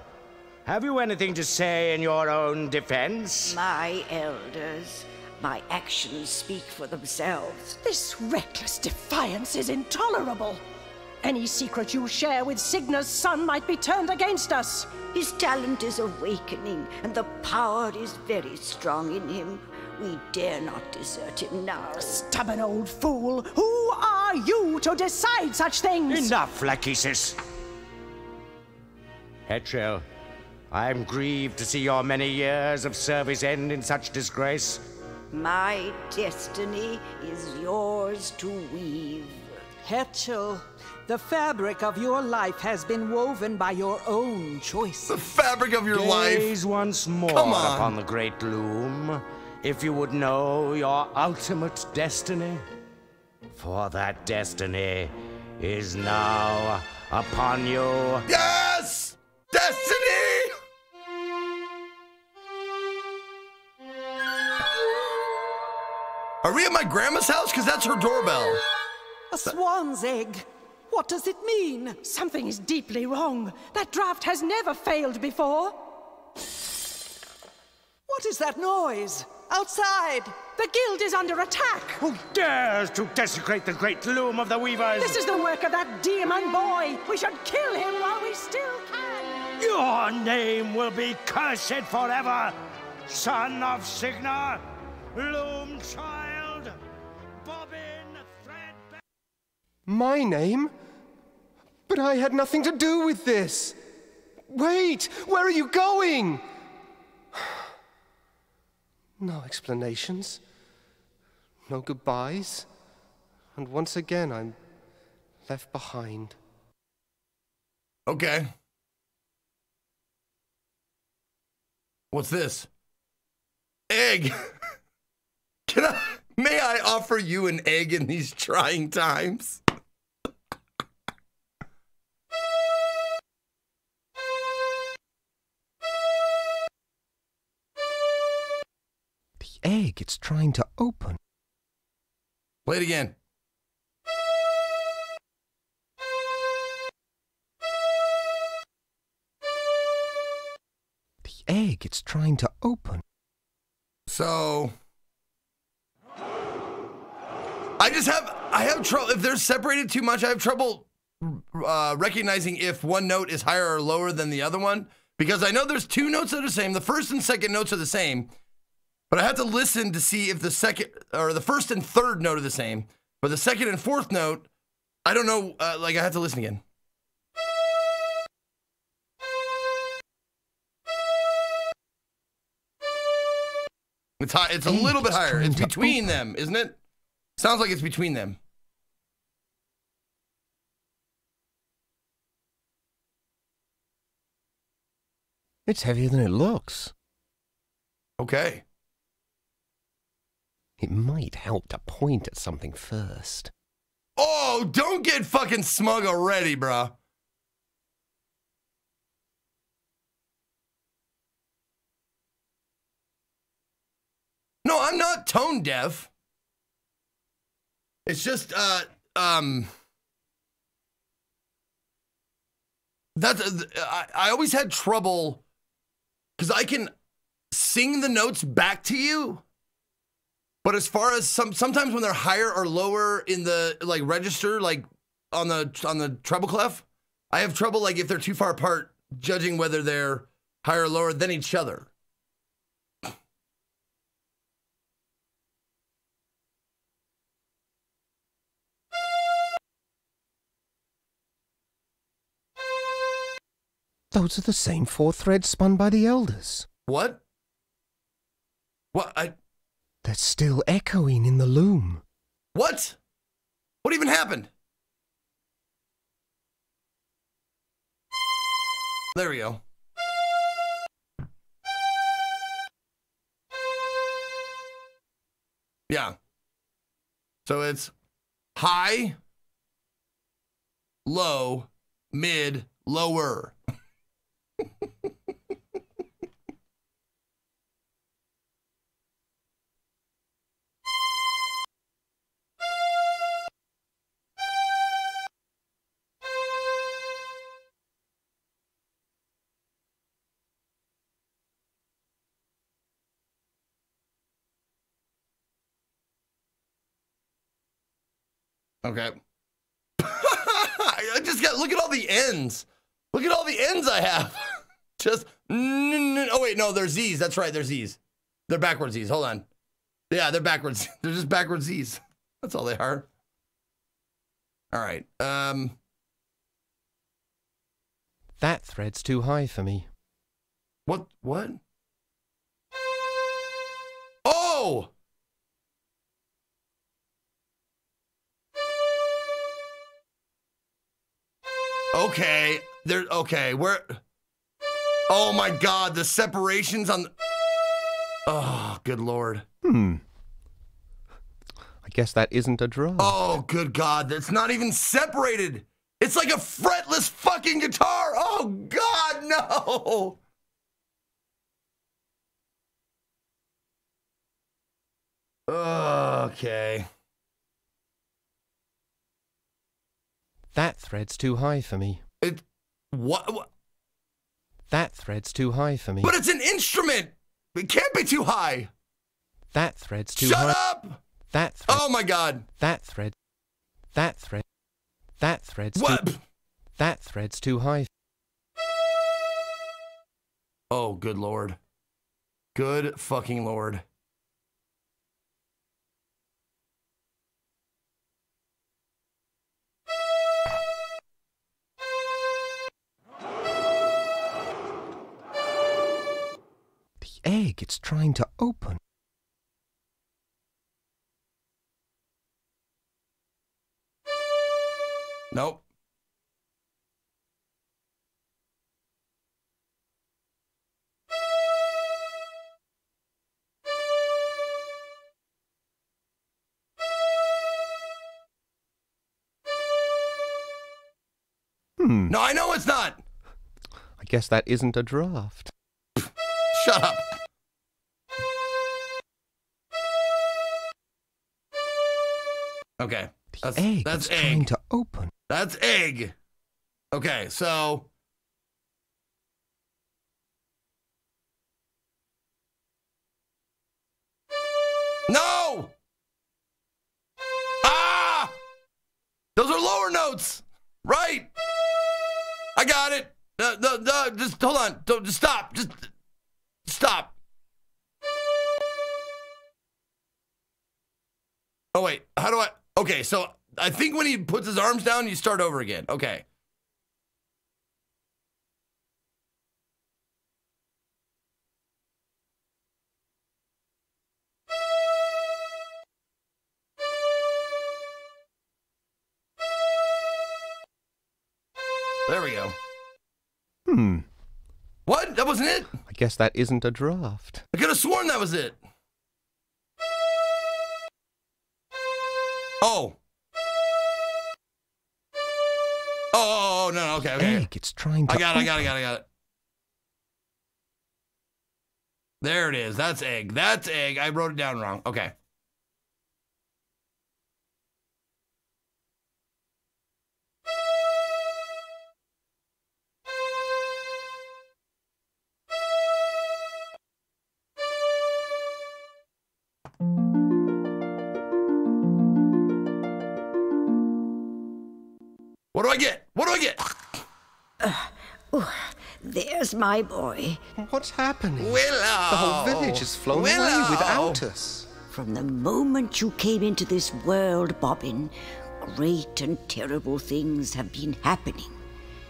Have you anything to say in your own defense? My elders, my actions speak for themselves. This reckless defiance is intolerable. Any secret you share with Cygna's son might be turned against us. His talent is awakening, and the power is very strong in him. We dare not desert him now. Stubborn old fool! Who are you to decide such things? Enough, Lachesis. Hetchel, I am grieved to see your many years of service end in such disgrace. My destiny is yours to weave. Hetchel, the fabric of your life has been woven by your own choices. the fabric of your life. Gaze once more Come on. upon the great loom, if you would know your ultimate destiny. For that destiny is now upon you. Yes, destiny. Are we at my grandma's house? Because that's her doorbell. A swan's egg. What does it mean? Something is deeply wrong. That draft has never failed before. What is that noise? Outside! The guild is under attack. Who dares to desecrate the great loom of the weavers? This is the work of that demon boy. We should kill him while we still can. Your name will be cursed forever, son of Cygna, loom child, My name? But I had nothing to do with this. Wait, where are you going? No explanations. No goodbyes. And once again, I'm left behind. Okay. What's this? Egg. Can I may I offer you an egg in these trying times? Egg it's trying to open. Play it again. The egg it's trying to open. So I just have I have trouble if they're separated too much. I have trouble uh, recognizing if one note is higher or lower than the other one because I know there's two notes that are the same. The first and second notes are the same, but I have to listen to see if the second or the first and third note are the same. But the second and fourth note, I don't know. Uh, like I have to listen again. It's high, It's a little bit higher. It's between them, isn't it? Sounds like it's between them. It's heavier than it looks. Okay. It might help to point at something first. Oh, don't get fucking smug already, bruh. No, I'm not tone deaf. It's just uh um that's uh, I, I always had trouble because I can sing the notes back to you. But as far as some sometimes when they're higher or lower in the like register, like on the on the treble clef, I have trouble like if they're too far apart, judging whether they're higher or lower than each other. Those are the same four threads spun by the elders. What? What? I. They're still echoing in the loom. What? What even happened? There we go. Yeah. So it's high, low, mid, lower. Okay. I just got look at all the ends. Look at all the ends I have. just oh wait, no, they're Z's. That's right, they're Z's. They're backwards Z's. Hold on. Yeah, they're backwards. They're just backwards Z's. That's all they are. All right. Um That thread's too high for me. what what? Oh! Okay. There okay, where Oh my god, the separations on Oh, good lord. Hmm. I guess that isn't a draw. Oh, good god, that's not even separated. It's like a fretless fucking guitar. Oh god, no. Okay. That thread's too high for me. It what, what? That thread's too high for me. But it's an instrument. It can't be too high. That thread's too Shut high. up. That thread. Oh my god. That thread. That thread. That thread's What? too. That thread's too high. Oh, good lord. Good fucking lord. Egg, it's trying to open. Nope. Hmm. No, I know it's not. I guess that isn't a draft. Shut up. Okay. That's egg, that's it's trying to open. That's egg. Okay, so No! Ah! Those are lower notes. Right. I got it. Uh, no, no, just hold on. Don't just stop. Just stop. Oh wait, how do I? Okay, so I think when he puts his arms down, you start over again. Okay. There we go. Hmm. What? That wasn't it? I guess that isn't a draft. I could have sworn that was it. Oh. oh. Oh, oh, oh, no, no, okay, okay. Egg, it's trying to I got it, I got it, I got it, I got it. There it is. That's egg. That's egg. I wrote it down wrong. Okay. What do I get? What do I get? Oh, there's my boy. What's happening? Willow. The whole village has flown away without us. From the moment you came into this world, Bobbin, great and terrible things have been happening.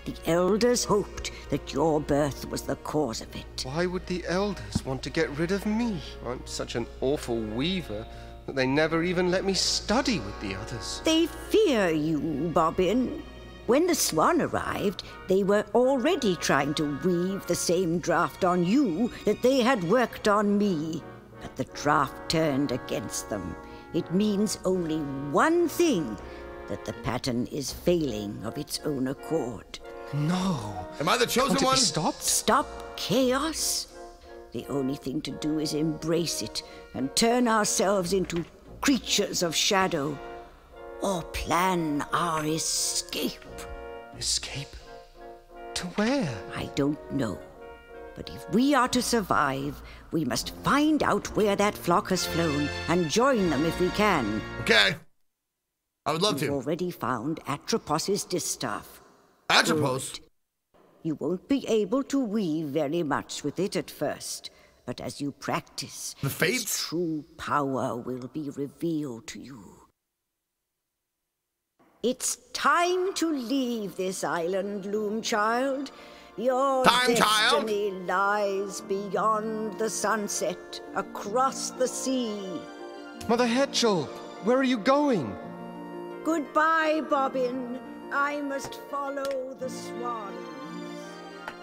The elders hoped that your birth was the cause of it. Why would the elders want to get rid of me? I'm such an awful weaver that they never even let me study with the others. They fear you, Bobbin. When the swan arrived, they were already trying to weave the same draft on you that they had worked on me. But the draft turned against them. It means only one thing that the pattern is failing of its own accord. No. Am I the chosen Can't it be one? stopped? Stop chaos? The only thing to do is embrace it and turn ourselves into creatures of shadow, or plan our escape. Escape? To where? I don't know. But if we are to survive, we must find out where that flock has flown and join them if we can. Okay. I would love You've to. already found Atropos's distaff. Atropos. Good. You won't be able to weave very much with it at first, but as you practice, The its fates? true power will be revealed to you. It's time to leave this island, Loom Child. Your Time, child. destiny lies beyond the sunset, across the sea. Mother Hetchel, where are you going? Goodbye, Bobbin. I must follow the swans.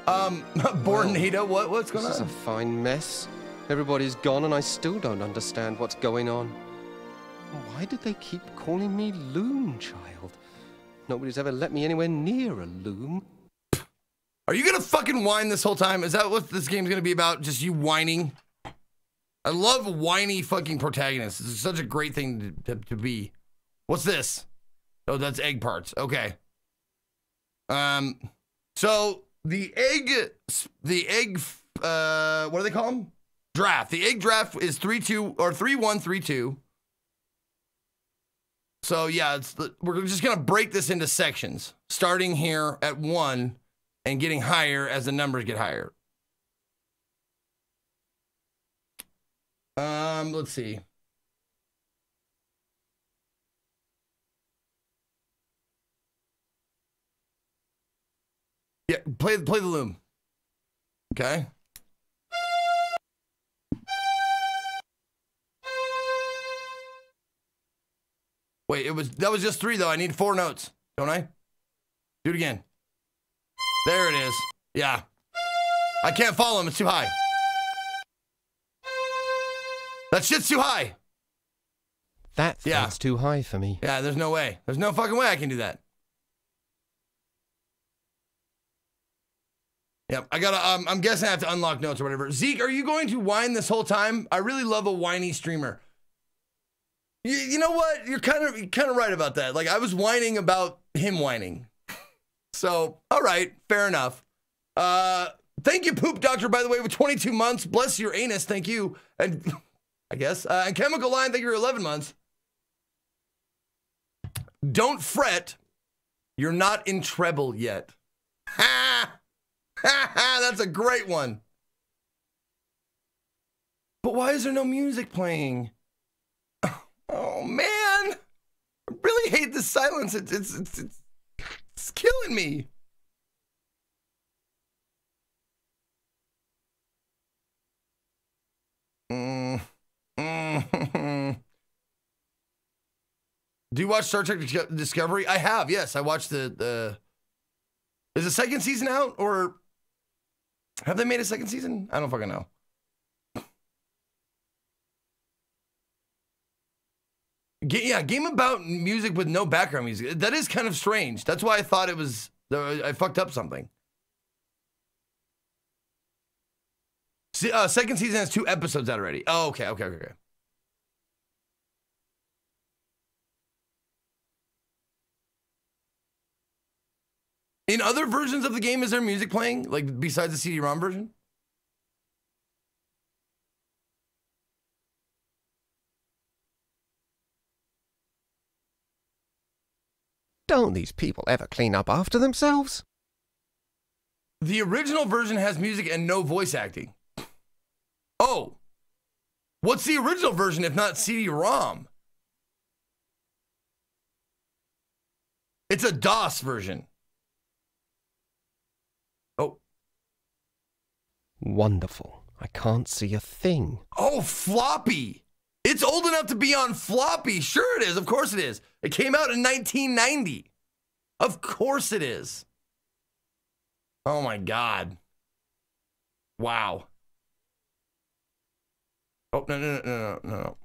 Um, Bornado, what what's going on? This is a fine mess. Everybody's gone and I still don't understand what's going on. Why did they keep calling me Loom Child? Nobody's ever let me anywhere near a loom. Are you gonna fucking whine this whole time? Is that what this game's gonna be about? Just you whining? I love whiny fucking protagonists. Is such a great thing to, to, to be. What's this? Oh, that's egg parts. Okay. Um, so the egg, the egg, uh, what do they call them? Draft. The egg draft is three two or three one three two. So yeah, the, we're just gonna break this into sections, starting here at one and getting higher as the numbers get higher. Um, let's see. Yeah, play play the loom. Okay. Wait, it was that was just three though. I need four notes, don't I? Do it again. There it is. Yeah. I can't follow him. It's too high. That shit's too high. That's Yeah. too high for me. Yeah, there's no way. There's no fucking way I can do that. Yep, I gotta. Um, I'm guessing I have to unlock notes or whatever. Zeke, are you going to whine this whole time? I really love a whiny streamer. You, you know what? You're kind of you're kind of right about that. Like I was whining about him whining. So, all right, fair enough. Uh, thank you, Poop Doctor. By the way, with 22 months, bless your anus. Thank you, and I guess uh, and Chemical Line, thank you for 11 months. Don't fret, you're not in treble yet. Ha! Ha ha! That's a great one. But why is there no music playing? Oh man, I really hate this silence. It's it's it's, it's, killing me. Mm. Mm. Do you watch Star Trek Discovery? I have. Yes, I watched the the. Is the second season out or have they made a second season? I don't fucking know. Ga- yeah, game about music with no background music. That is kind of strange. That's why I thought it was. I fucked up something. Uh, second season has two episodes out already. Oh, okay, okay, okay, okay. In other versions of the game, is there music playing, like besides the CD-ROM version? Don't these people ever clean up after themselves? The original version has music and no voice acting. Oh, what's the original version if not CD-ROM? It's a DOS version. Oh, Wonderful. I can't see a thing. oh, floppy. It's old enough to be on floppy. Sure, it is. Of course, it is. It came out in 1990. Of course, it is. Oh my god. Wow. Oh no no no no no no.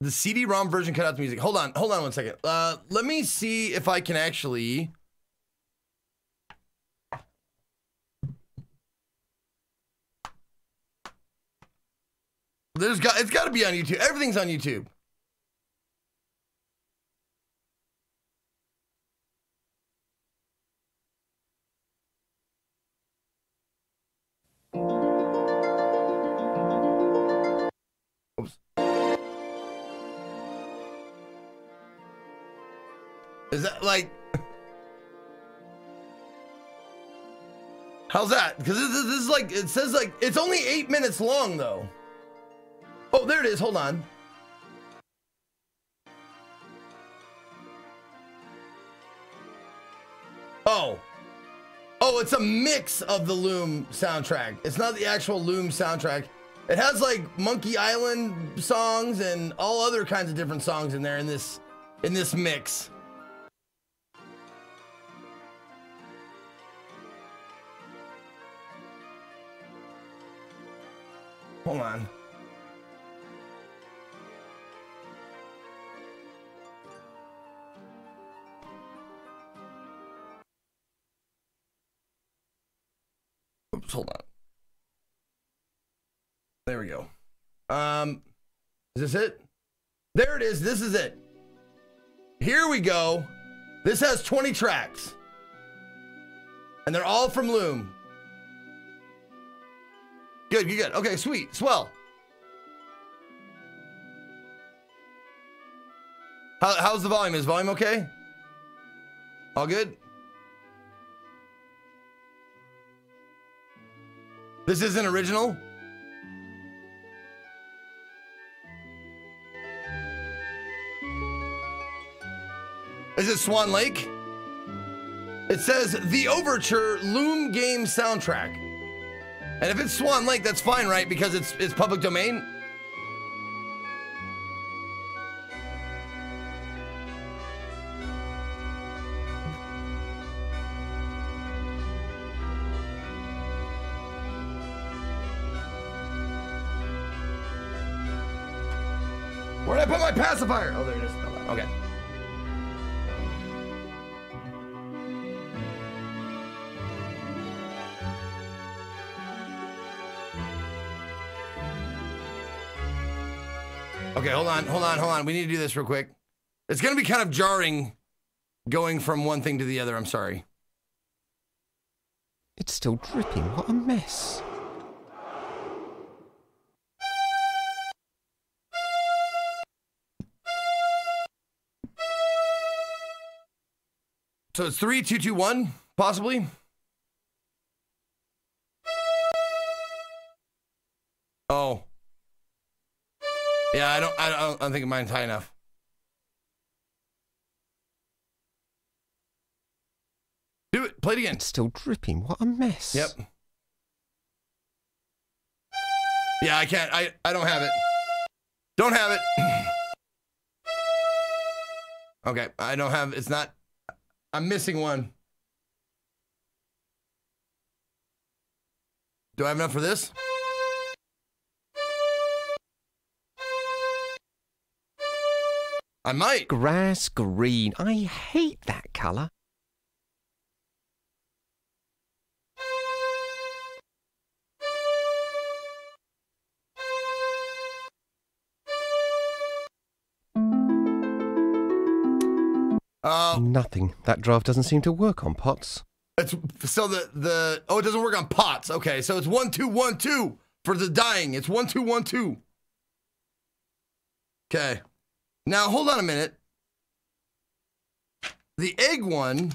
The CD-ROM version cut out the music. Hold on, hold on one second. Uh, let me see if I can actually. There's got it's got to be on YouTube. Everything's on YouTube. Oops. Is that like? How's that? Because this, this is like it says like it's only eight minutes long though. Oh, there it is. Hold on. Oh. Oh, it's a mix of the Loom soundtrack. It's not the actual Loom soundtrack. It has like Monkey Island songs and all other kinds of different songs in there in this in this mix. Hold on. Oops, hold on. There we go. Um, is this it? There it is. This is it. Here we go. This has 20 tracks. And they're all from Loom. Good, good, good. Okay, sweet. Swell. How, how's the volume? Is volume okay? All good? This isn't original? Is it Swan Lake? It says the Overture Loom Game soundtrack. And if it's Swan Lake, that's fine, right? Because it's it's public domain. Pacifier? Oh, there it is. Okay. Okay, hold on, hold on, hold on. We need to do this real quick. It's going to be kind of jarring going from one thing to the other. I'm sorry. It's still dripping. What a mess. So it's three, two, two, one, possibly. Oh. Yeah, I don't, I don't, I don't think mine's high enough. Do it. Play it again. It's still dripping. What a mess. Yep. Yeah, I can't. I, I don't have it. Don't have it. okay, I don't have. It's not. I'm missing one. Do I have enough for this? I might. Grass green. I hate that colour. Uh, Nothing. That draft doesn't seem to work on pots. it's so the the oh it doesn't work on pots. Okay, so it's one two one two for the dyeing. It's one two one two. Okay, now hold on a minute. The egg one.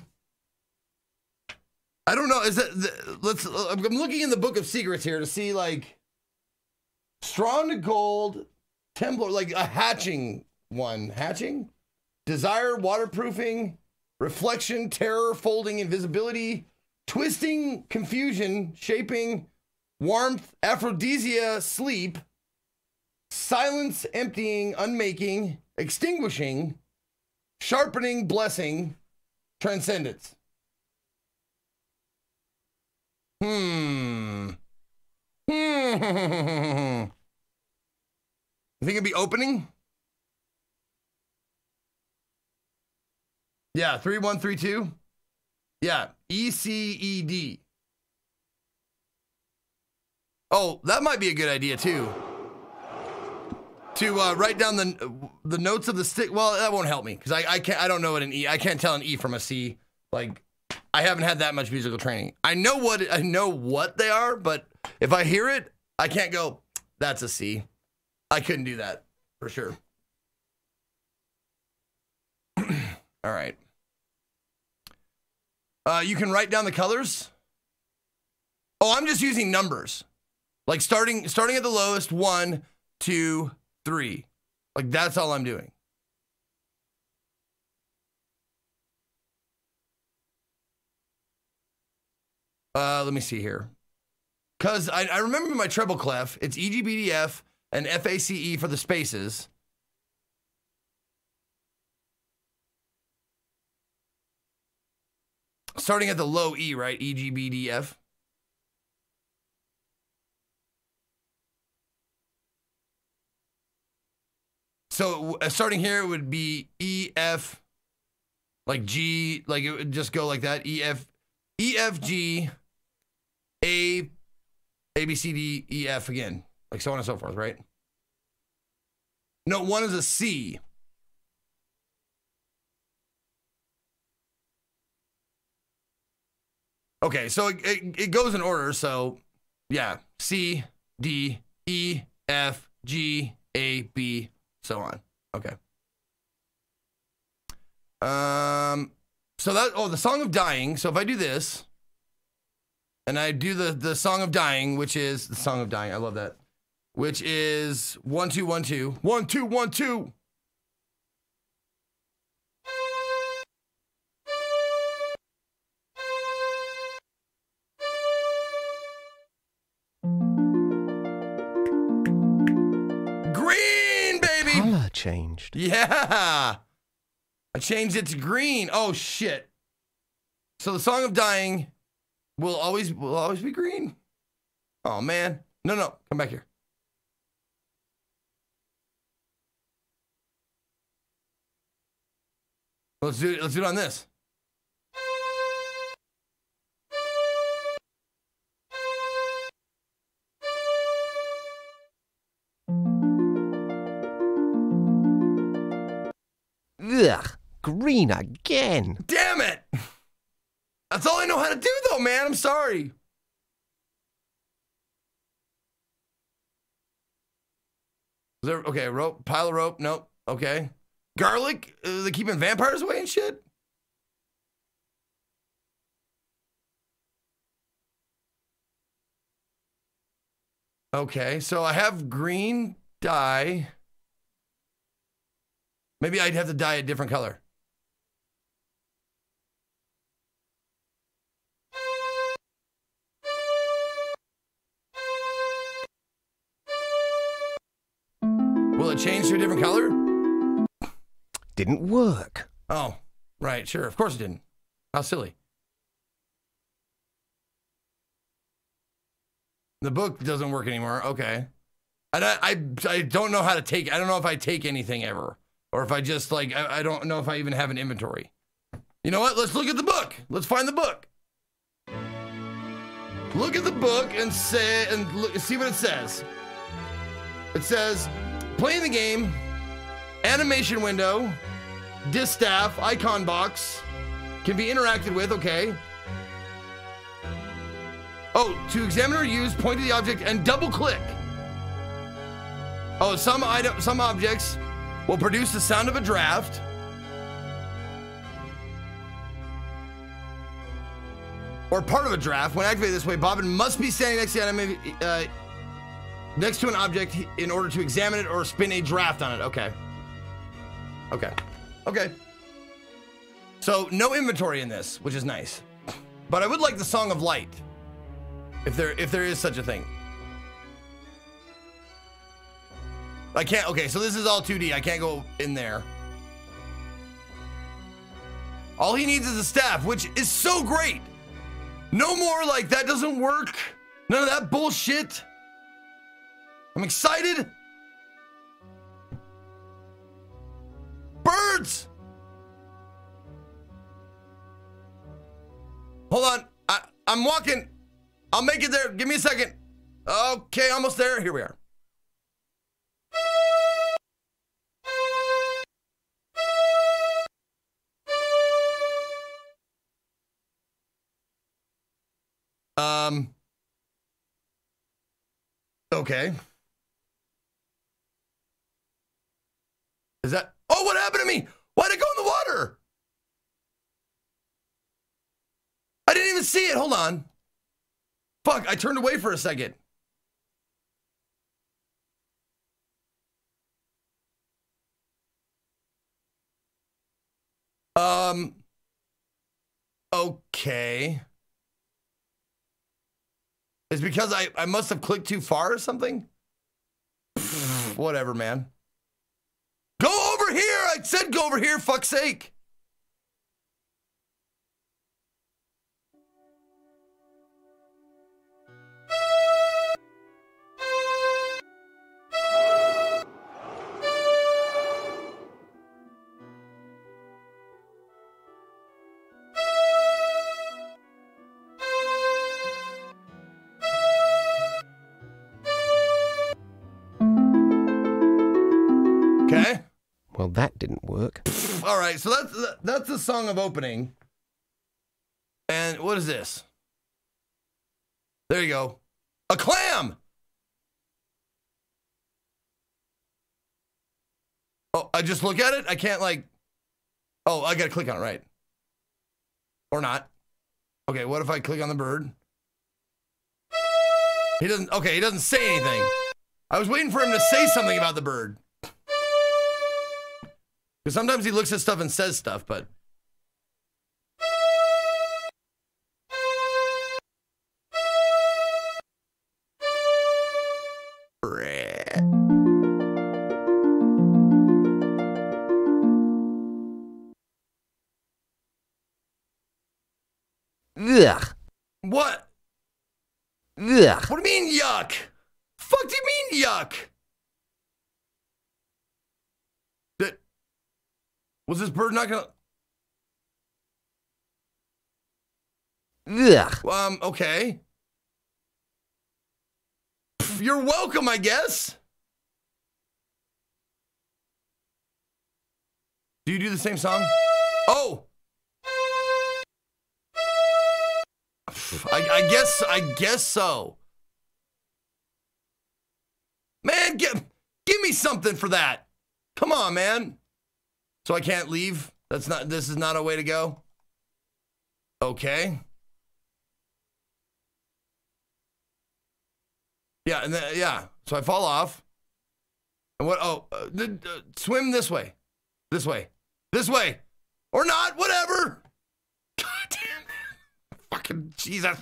I don't know. Is that the, let's? I'm looking in the book of secrets here to see like straw into gold, Templar, like a hatching one. Hatching, desire, waterproofing, reflection, terror, folding, invisibility, twisting, confusion, shaping, warmth, aphrodisia, sleep, silence, emptying, unmaking, extinguishing, sharpening, blessing, transcendence. Hmm. Hmm. You think it'd be opening? Yeah, 3132. Yeah, E C E D. Oh, that might be a good idea too. To uh, write down the the notes of the stick. Well, that won't help me because I, I can't I don't know what an E. I can't tell an E from a C. Like I haven't had that much musical training. I know what I know what they are, but if I hear it, I can't go. That's a C. I couldn't do that for sure. All right. Uh, you can write down the colors. Oh, I'm just using numbers. Like starting starting at the lowest, one, two, three. Like that's all I'm doing. Uh, let me see here. Cause I, I remember my treble clef. It's E EGBDF and FACE for the spaces. Starting at the low E, right? E EGBDF. So uh, starting here would be E F, like G, like it would just go like that. E F, E F G, A, A B C D E F again, like so on and so forth, right? No, one is a C. Okay, so it, it, it goes in order. So yeah, C, D, E, F, G, A, B, so on. Okay. Um, so that oh, the Song of Dyeing. So if I do this, and I do the the Song of Dyeing, which is the Song of Dyeing. I love that. Which is one two one two one two one two. Changed. Yeah. I changed it to green. Oh shit. So the song of dyeing will always will always be green. Oh man. No, no. Come back here. Let's do it. Let's do it on this. Ugh, green again. Damn it! That's all I know how to do, though, man. I'm sorry. There okay? Rope, pile of rope. Nope. Okay. Garlic. Uh, they keeping vampires away and shit. Okay, so I have green dye. Maybe I'd have to dye a different color. Will it change to a different color? Didn't work. Oh, right, sure. Of course it didn't. How silly. The book doesn't work anymore. Okay. And I, I, I don't know how to take, I don't know if I take anything ever. Or if I just like, I, I don't know if I even have an inventory. You know what? Let's look at the book. Let's find the book. Look at the book and say, and look, see what it says. It says, playing the game, animation window, distaff, icon box. Can be interacted with, okay. Oh, to examine or use, point to the object and double click. Oh, some item, some objects will produce the sound of a draft. Or part of a draft. When activated this way, Bobbin must be standing next to the enemy, uh, next to an object in order to examine it or spin a draft on it. Okay. Okay. Okay. So no inventory in this, which is nice. But I would like the Song of Light. If there if there is such a thing. I can't okay, so this is all 2D. I can't go in there. All he needs is a staff, which is so great. No more like that doesn't work. None of that bullshit. I'm excited. Birds! Hold on. I, I'm walking. I'll make it there. Give me a second. Okay, almost there. Here we are. Um. Okay. Is that? Oh, what happened to me? Why'd it go in the water? I didn't even see it. Hold on. Fuck, I turned away for a second. Um. Okay. It's because I, I must have clicked too far or something? Whatever, man. Go over here! I said go over here, fuck's sake! So that's that's the song of opening. And what is this? There you go. A clam. Oh, I just look at it. I can't like. Oh, I gotta click on it, right? Or not? Okay, what if I click on the bird? He doesn't. Okay, he doesn't say anything. I was waiting for him to say something about the bird. Because sometimes he looks at stuff and says stuff, but. What? What do you mean yuck? Fuck do you mean yuck? That was this bird not gonna? Ugh. Um. Okay. Pff, You're welcome, I guess. Do you do the same song? Oh. I, I guess. I guess so. Man, give give me something for that. Come on, man. So I can't leave. That's not. This is not a way to go. Okay. Yeah, and then yeah. So I fall off. And what? Oh, uh, the, uh, swim this way, this way, this way, or not? Whatever. God damn. Fucking Jesus.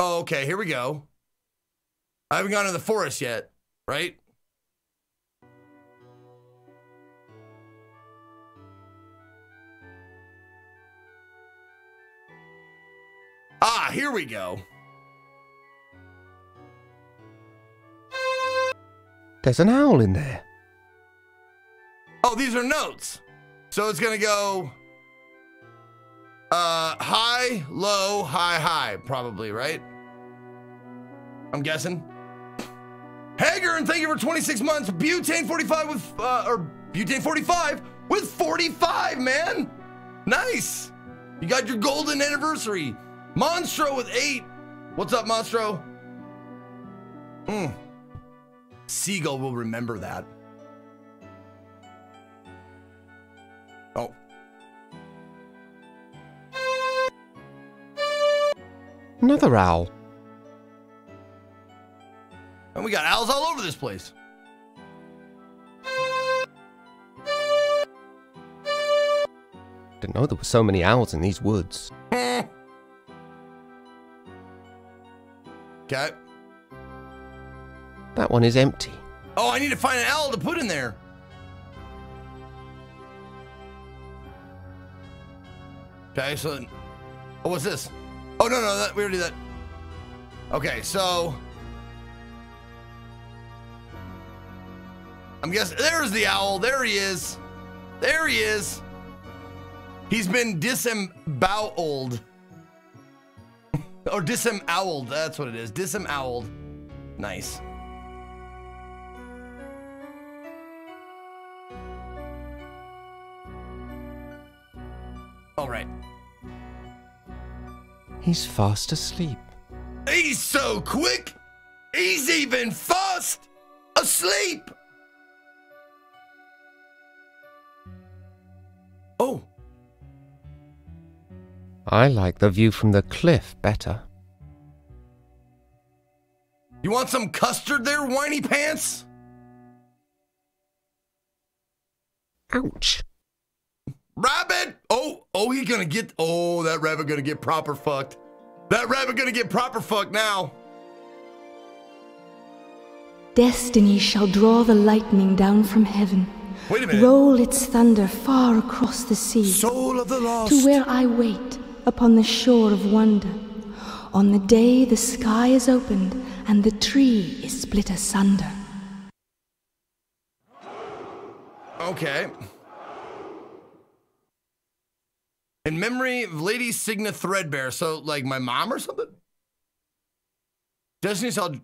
Oh, okay. Here we go. I haven't gone to the forest yet, right? Ah, here we go. There's an owl in there. Oh, these are notes. So it's gonna go uh high, low, high, high, probably, right? I'm guessing. Hager, and thank you for 26 months. Butane 45 with, uh, or Butane 45 with 45, man. Nice. You got your golden anniversary. Monstro with eight. What's up, Monstro? Mm. Seagull will remember that. Oh. Another owl. And we got owls all over this place. Didn't know there were so many owls in these woods. Okay. That one is empty. Oh, I need to find an owl to put in there. Okay, so oh, what's this? Oh no, no, that we already did that. Okay, so I'm guessing there's the owl. There he is. There he is. He's been disemboweled. Or disemboweled. That's what it is. Disemboweled. Nice. All right. He's fast asleep. He's so quick. He's even fast asleep. Oh. I like the view from the cliff better. You want some custard there, whiny pants? Ouch. Rabbit! Oh, oh, he gonna get. Oh, that rabbit gonna get proper fucked. That rabbit gonna get proper fucked now. Destiny shall draw the lightning down from heaven. Wait a minute. Roll its thunder far across the sea. Soul of the lost. To where I wait upon the shore of wonder. On the day the sky is opened and the tree is split asunder. Okay. In memory of Lady Cygna Threadbare. So, like my mom or something? Destiny shall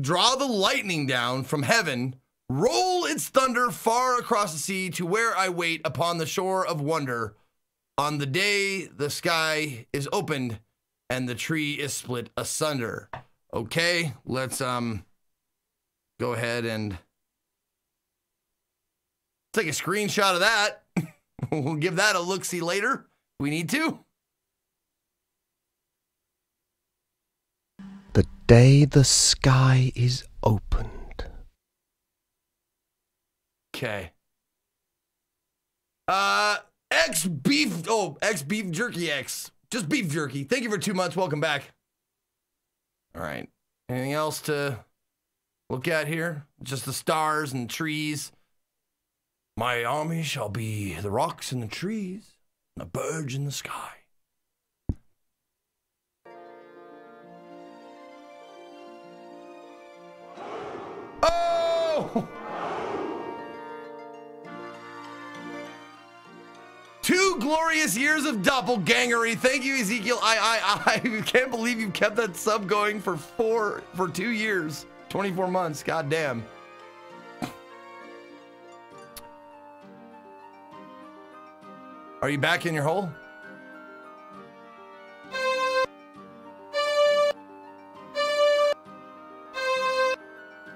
draw the lightning down from heaven, roll its thunder far across the sea to where I wait upon the shore of wonder. On the day the sky is opened and the tree is split asunder. Okay, let's um go ahead and take a screenshot of that. we'll give that a look see later. We need to. The day the sky is opened. Okay. Uh, X beef. Oh, X beef jerky X. Just beef jerky. Thank you for two months. Welcome back. All right. Anything else to look at here? Just the stars and trees. My army shall be the rocks and the trees, and the birds in the sky. Oh! Two glorious years of doppelgangery. Thank you, Ezekiel. I, I, I can't believe you kept that sub going for four, for two years, 24 months. God damn. Are you back in your hole?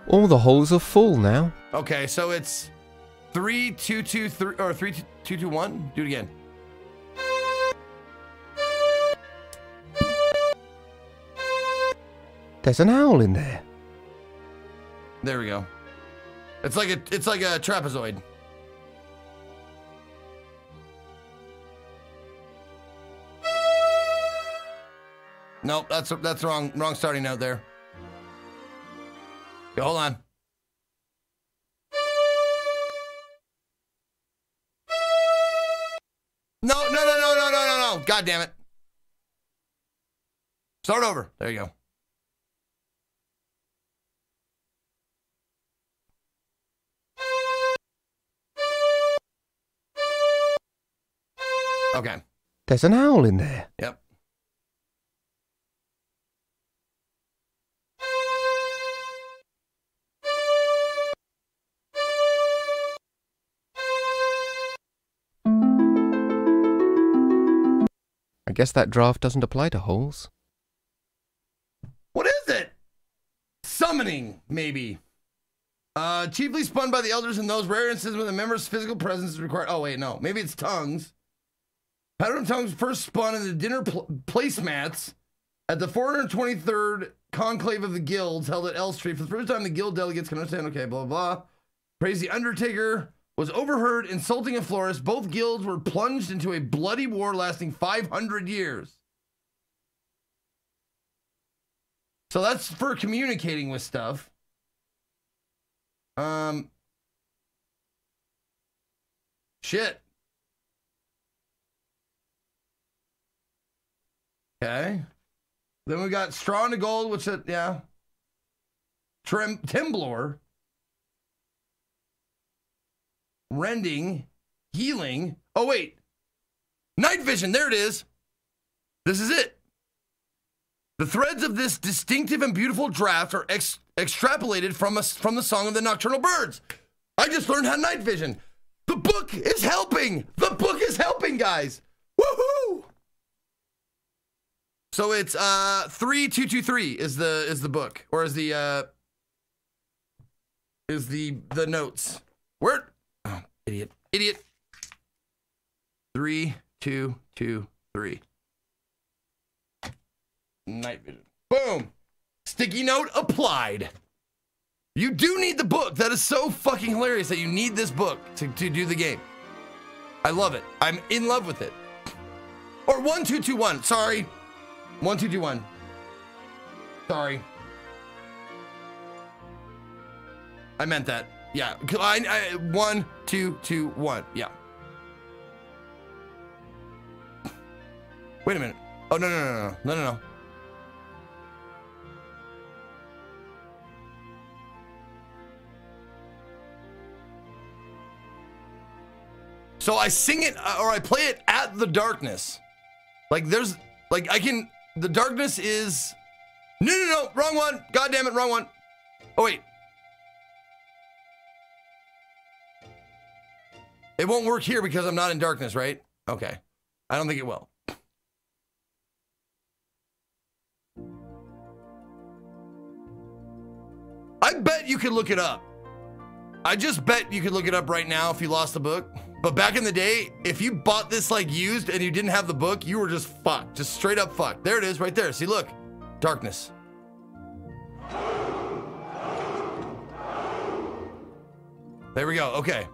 All the holes are full now. Okay, so it's three, two, two, three, or three two two one. Do it again. There's an owl in there. There we go. It's like a, it's like a trapezoid. Nope, that's that's wrong. Wrong starting note there. Hold on. No, no, no, no, no, no, no, no. God damn it. Start over. There you go. Okay. There's an owl in there. Yep. I guess that draft doesn't apply to holes. What is it? Summoning, maybe. Uh, chiefly spun by the elders in those rare instances when the member's physical presence is required. Oh, wait, no. Maybe it's tongues. Pattern tongues first spun in the dinner pl- placemats at the 423rd conclave of the guilds held at L Street. For the first time, the guild delegates can understand, okay, blah, blah, blah. The Undertaker was overheard insulting a florist. Both guilds were plunged into a bloody war lasting 500 years. So that's for communicating with stuff. Um, shit. Okay. Then we got Straw into Gold, which is, yeah. Trim, Timblor. Rending. Healing. Oh, wait. Night Vision. There it is. This is it. The threads of this distinctive and beautiful draft are ex- extrapolated from us from the song of the nocturnal birds. I just learned how night vision. The book is helping. The book is helping, guys. Woohoo! So it's uh three two two three is the is the book or is the uh is the the notes. Where? Oh, idiot, idiot. Three two two three. Night vision. Boom. Sticky note applied. You do need the book. That is so fucking hilarious that you need this book to, to do the game. I love it. I'm in love with it. Or 1221. Sorry. 1221. Sorry. I meant that. Yeah. I, I, one, two, two, one. Yeah. Wait a minute. Oh, no, no, no, no, no, no, no. So I sing it uh, or I play it at the darkness. Like there's like I can the darkness is No no no, wrong one. God damn it, wrong one. Oh wait. It won't work here because I'm not in darkness, right? Okay. I don't think it will. I bet you could look it up. I just bet you could look it up right now if you lost the book. But back in the day, if you bought this like used and you didn't have the book, you were just fucked. Just straight up fucked. There it is right there. See, look. Darkness. There we go. Okay.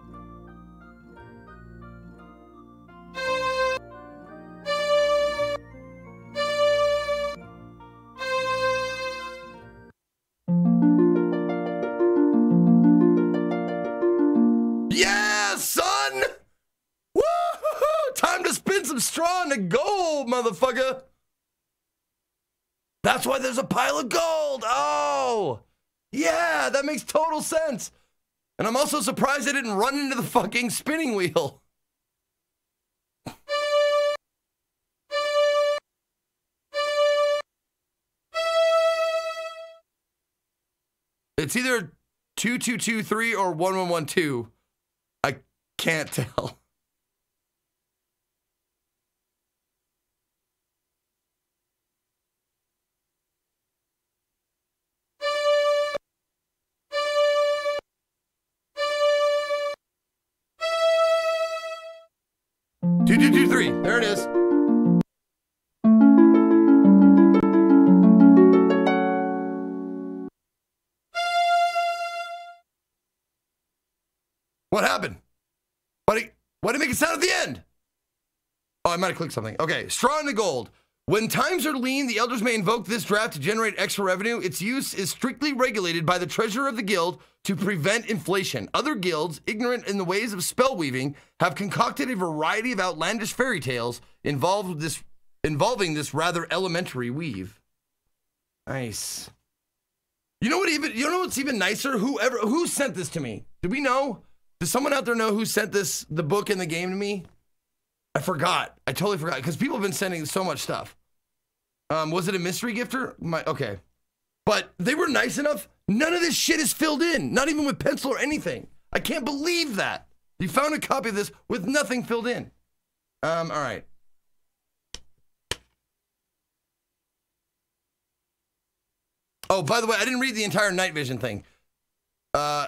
Straw into gold, motherfucker! That's why there's a pile of gold! Oh! Yeah, that makes total sense! And I'm also surprised I didn't run into the fucking spinning wheel. It's either 2223 or 1112. I can't tell. Two, two, two, three. There it is. What happened? Why did, why did it make it sound at the end? Oh, I might have clicked something. Okay, straw into gold. When times are lean, the elders may invoke this draft to generate extra revenue. Its use is strictly regulated by the treasurer of the guild to prevent inflation. Other guilds, ignorant in the ways of spell weaving, have concocted a variety of outlandish fairy tales involved this involving this rather elementary weave. Nice. You know what even you know what's even nicer? Whoever who sent this to me? Do we know? Does someone out there know who sent this the book and the game to me? I forgot. I totally forgot because people have been sending so much stuff. Um, was it a mystery gifter? My okay. But they were nice enough. None of this shit is filled in, not even with pencil or anything. I can't believe that. You found a copy of this with nothing filled in. Um, all right. Oh, by the way, I didn't read the entire night vision thing. Uh,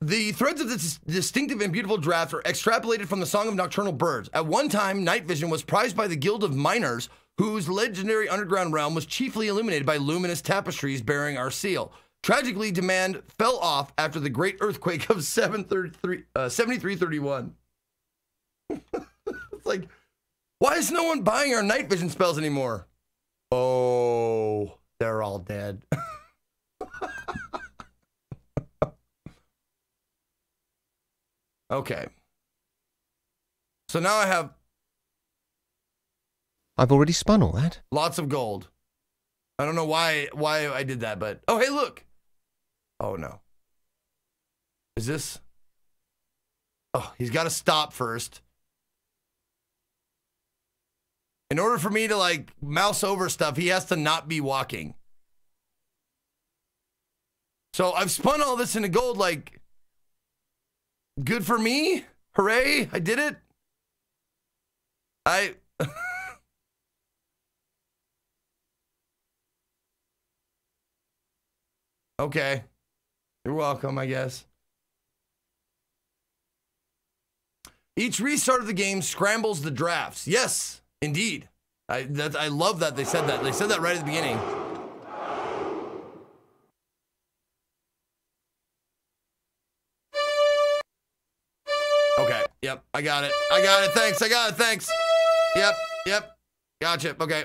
the threads of this distinctive and beautiful draft are extrapolated from the Song of Nocturnal Birds. At one time, night vision was prized by the Guild of Miners whose legendary underground realm was chiefly illuminated by luminous tapestries bearing our seal. Tragically, demand fell off after the great earthquake of 733, uh, 7331. it's like, why is no one buying our night vision spells anymore? Oh, they're all dead. okay. So now I have I've already spun all that. lots of gold. I don't know why why I did that, but oh hey look. Oh no. Is this Oh, he's got to stop first. In order for me to like mouse over stuff, he has to not be walking. So I've spun all this into gold like good for me. Hooray, I did it. I Okay. You're welcome, I guess. Each restart of the game scrambles the drafts. Yes, indeed. I that I love that they said that. They said that right at the beginning. Okay. Yep. I got it. I got it. Thanks. I got it. Thanks. Yep. Yep. Gotcha. Okay.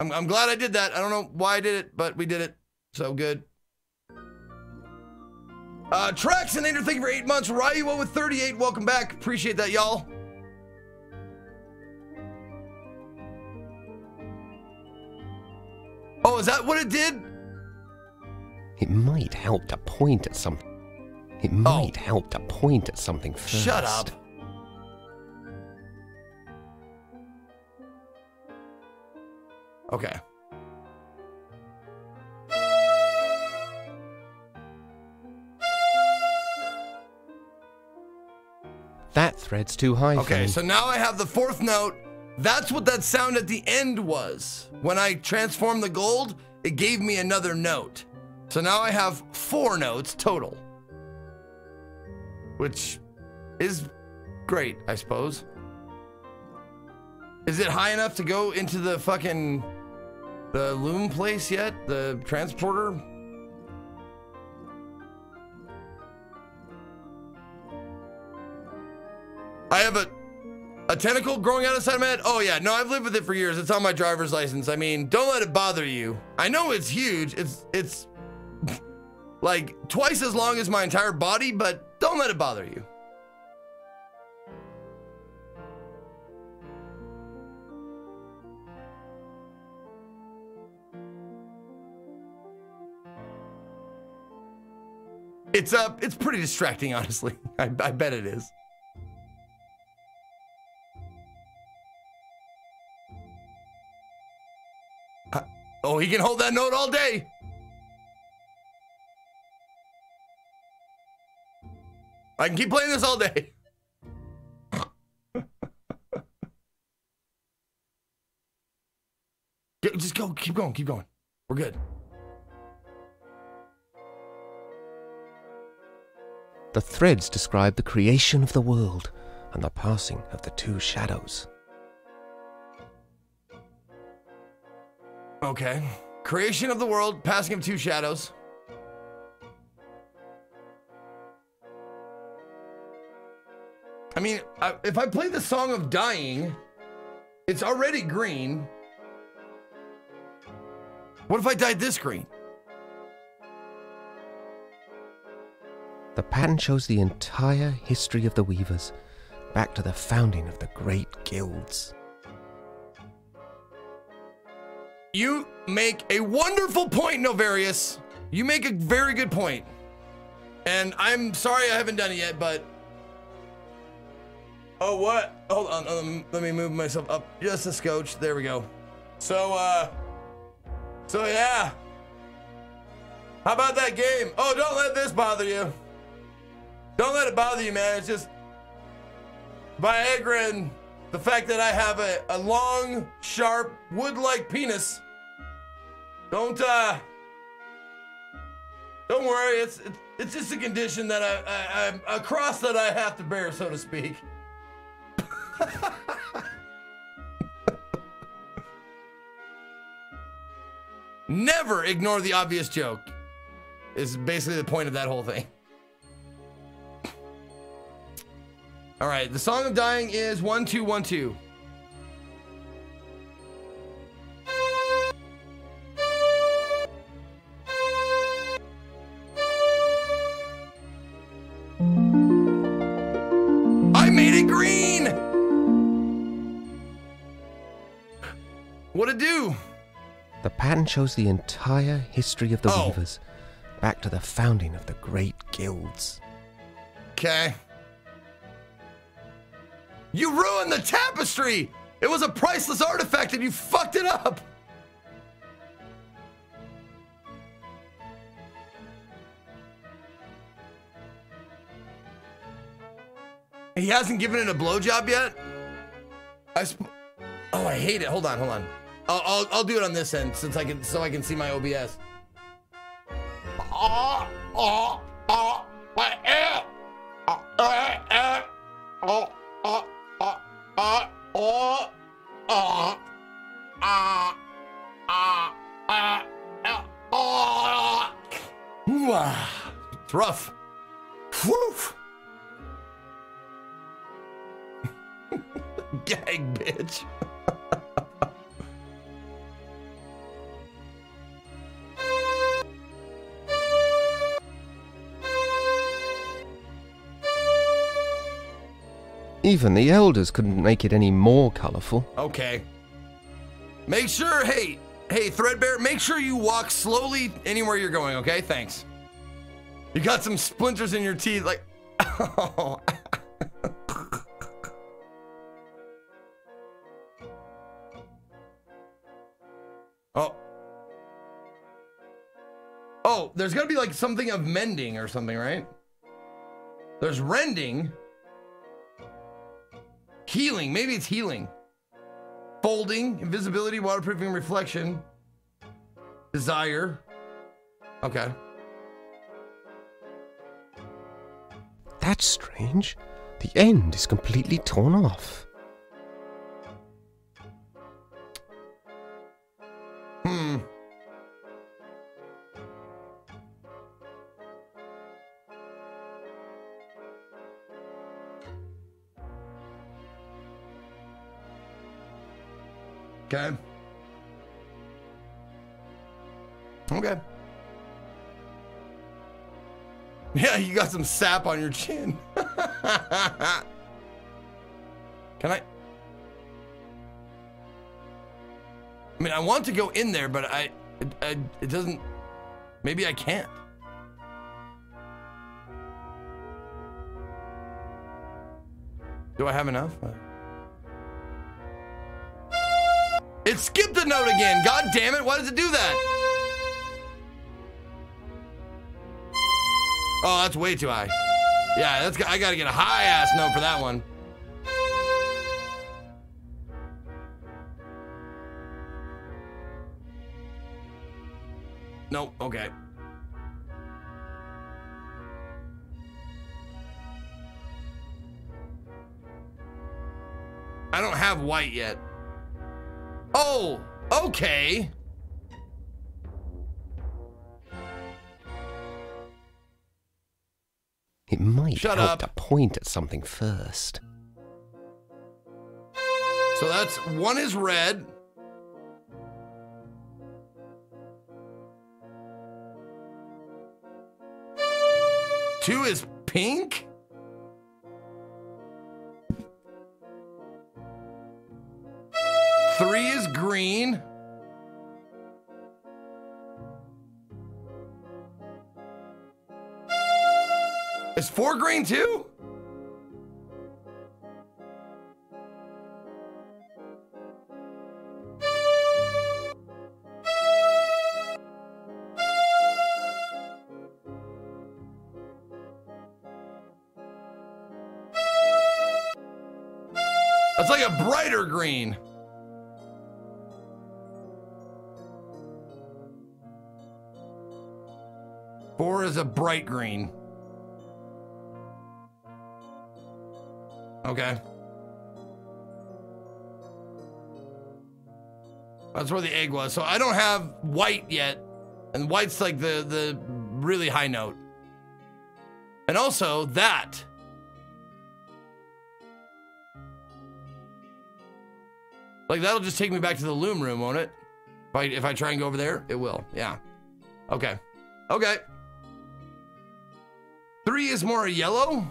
I'm, I'm glad I did that. I don't know why I did it, but we did it. So good. Uh, Traxinator, thank you for eight months. Ryuo with 38, welcome back. Appreciate that, y'all. Oh, is that what it did? It might help to point at something. It might help to point at something first. Oh. Shut up. Okay. That thread's too high Okay, so now I have the fourth note. That's what that sound at the end was. When I transformed the gold, it gave me another note. So now I have four notes total. Which is great, I suppose. Is it high enough to go into the fucking the loom place yet? The transporter? I have a a tentacle growing out of side of my head. Oh yeah, no, I've lived with it for years. It's on my driver's license. I mean, don't let it bother you. I know it's huge. It's it's like twice as long as my entire body, but don't let it bother you. It's uh, it's pretty distracting, honestly. I, I bet it is. Oh, he can hold that note all day. I can keep playing this all day. Just go, keep going, keep going. We're good. The threads describe the creation of the world and the passing of the two shadows. Okay. Creation of the world, passing of two shadows. I mean, I, if I play the Song of Dyeing, it's already green. What if I dyed this green? The pattern shows the entire history of the Weavers, back to the founding of the great guilds. You make a wonderful point, Novarius. You make a very good point. And I'm sorry I haven't done it yet, but. Oh, what? Hold on. Um, let me move myself up just a scotch. There we go. So, uh. So, yeah. How about that game? Oh, don't let this bother you. Don't let it bother you, man. It's just. Viagra and the fact that I have a, a long, sharp, wood like penis Don't uh don't worry, it's it's, it's just a condition that I, I I'm a cross that I have to bear, so to speak. Never ignore the obvious joke. Is basically the point of that whole thing. All right, the song of dyeing is one two one two. I made it green. What it do? The pattern shows the entire history of the Oh. Weavers, back to the founding of the great guilds. Okay. You ruined the tapestry. It was a priceless artifact and you fucked it up. He hasn't given it a blowjob yet? I oh, I hate it. Hold on, hold on. I'll, I'll, I'll do it on this end since I can so I can see my OBS. Oh, oh, oh. Oh, uh, uh, oh, oh, oh, oh, oh, oh, ah, ah, ah, ah. Ooh, ah. It's rough. Whew. Gag, bitch. Even the elders couldn't make it any more colourful. Okay. Make sure, hey, hey, Threadbare, make sure you walk slowly anywhere you're going, okay? Thanks. You got some splinters in your teeth, like. Oh. Oh, there's gotta be like something of mending or something, right? There's rending. Healing. Maybe it's healing. Folding, invisibility, waterproofing, reflection. Desire. Okay. That's strange. The end is completely torn off. you got some sap on your chin. Can I? I mean, I want to go in there, but I, it, I, it doesn't. Maybe I can't. Do I have enough? Uh, it skipped a note again. God damn it! Why does it do that? Oh, that's way too high. Yeah, that's. I gotta get a high ass note for that one. Nope. Okay. I don't have white yet. Oh, okay. It might Shut help up. to point at something first. So that's one is red. Two is pink. Three is green. Four green too? That's like a brighter green. Four is a bright green. Okay. That's where the egg was. So I don't have white yet. And white's like the, the really high note. And also that. Like that'll just take me back to the loom room, won't it? If I, if I try and go over there, it will. Yeah. Okay. Okay. Three is more yellow.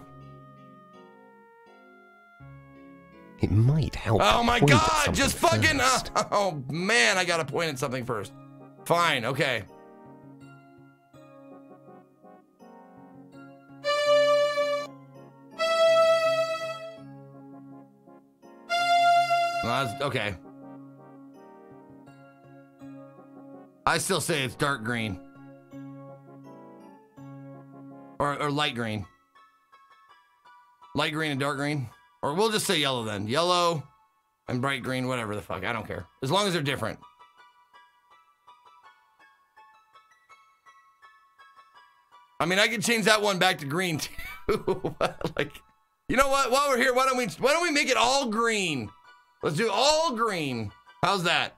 It might help. Oh my god, just fucking. Uh, oh man, I gotta point at something first. Fine, okay. Well, okay. I still say it's dark green. Or, or light green. Light green and dark green. Or we'll just say yellow then. Yellow and bright green, whatever the fuck. I don't care. As long as they're different. I mean, I could change that one back to green too. like, you know what? While we're here, why don't we why don't we make it all green? Let's do all green. How's that?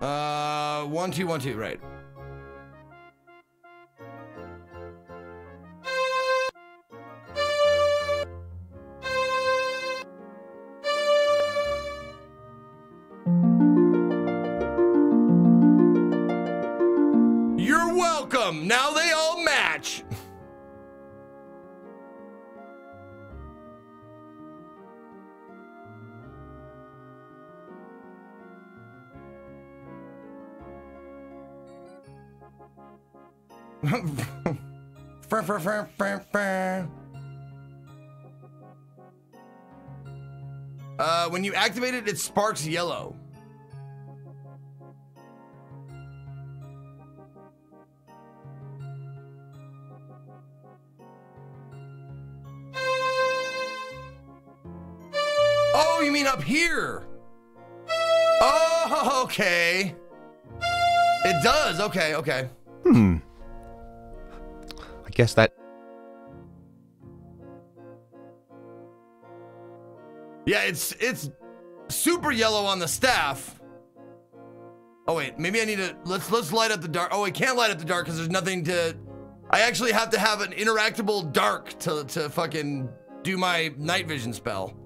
Uh, one, two, one, two, right. Now they all match. Uh, when you activate it, it sparks yellow. Up here? Oh, okay. It does. Okay, okay. Hmm. I guess that. Yeah, it's it's super yellow on the staff. Oh wait, maybe I need to let's let's light up the dark. Oh, I can't light up the dark because there's nothing to. I actually have to have an interactable dark to to fucking do my night vision spell.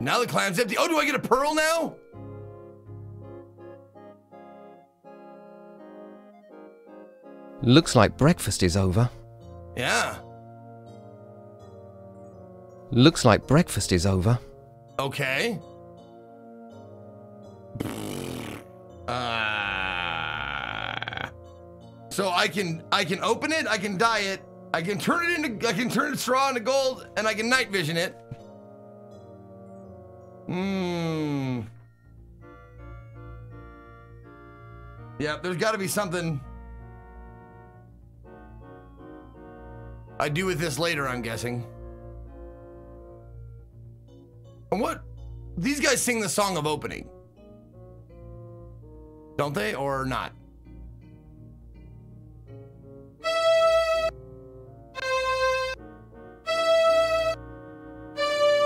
Now the clam's empty. Oh, do I get a pearl now? Looks like breakfast is over. Yeah. Looks like breakfast is over. Okay. Uh, so I can I can open it, I can dye it, I can turn it into I can turn it straw into gold, and I can night vision it. Hmm. Yeah, there's got to be something I do with this later. I'm guessing. And what? These guys sing the song of opening. Don't they? Or not?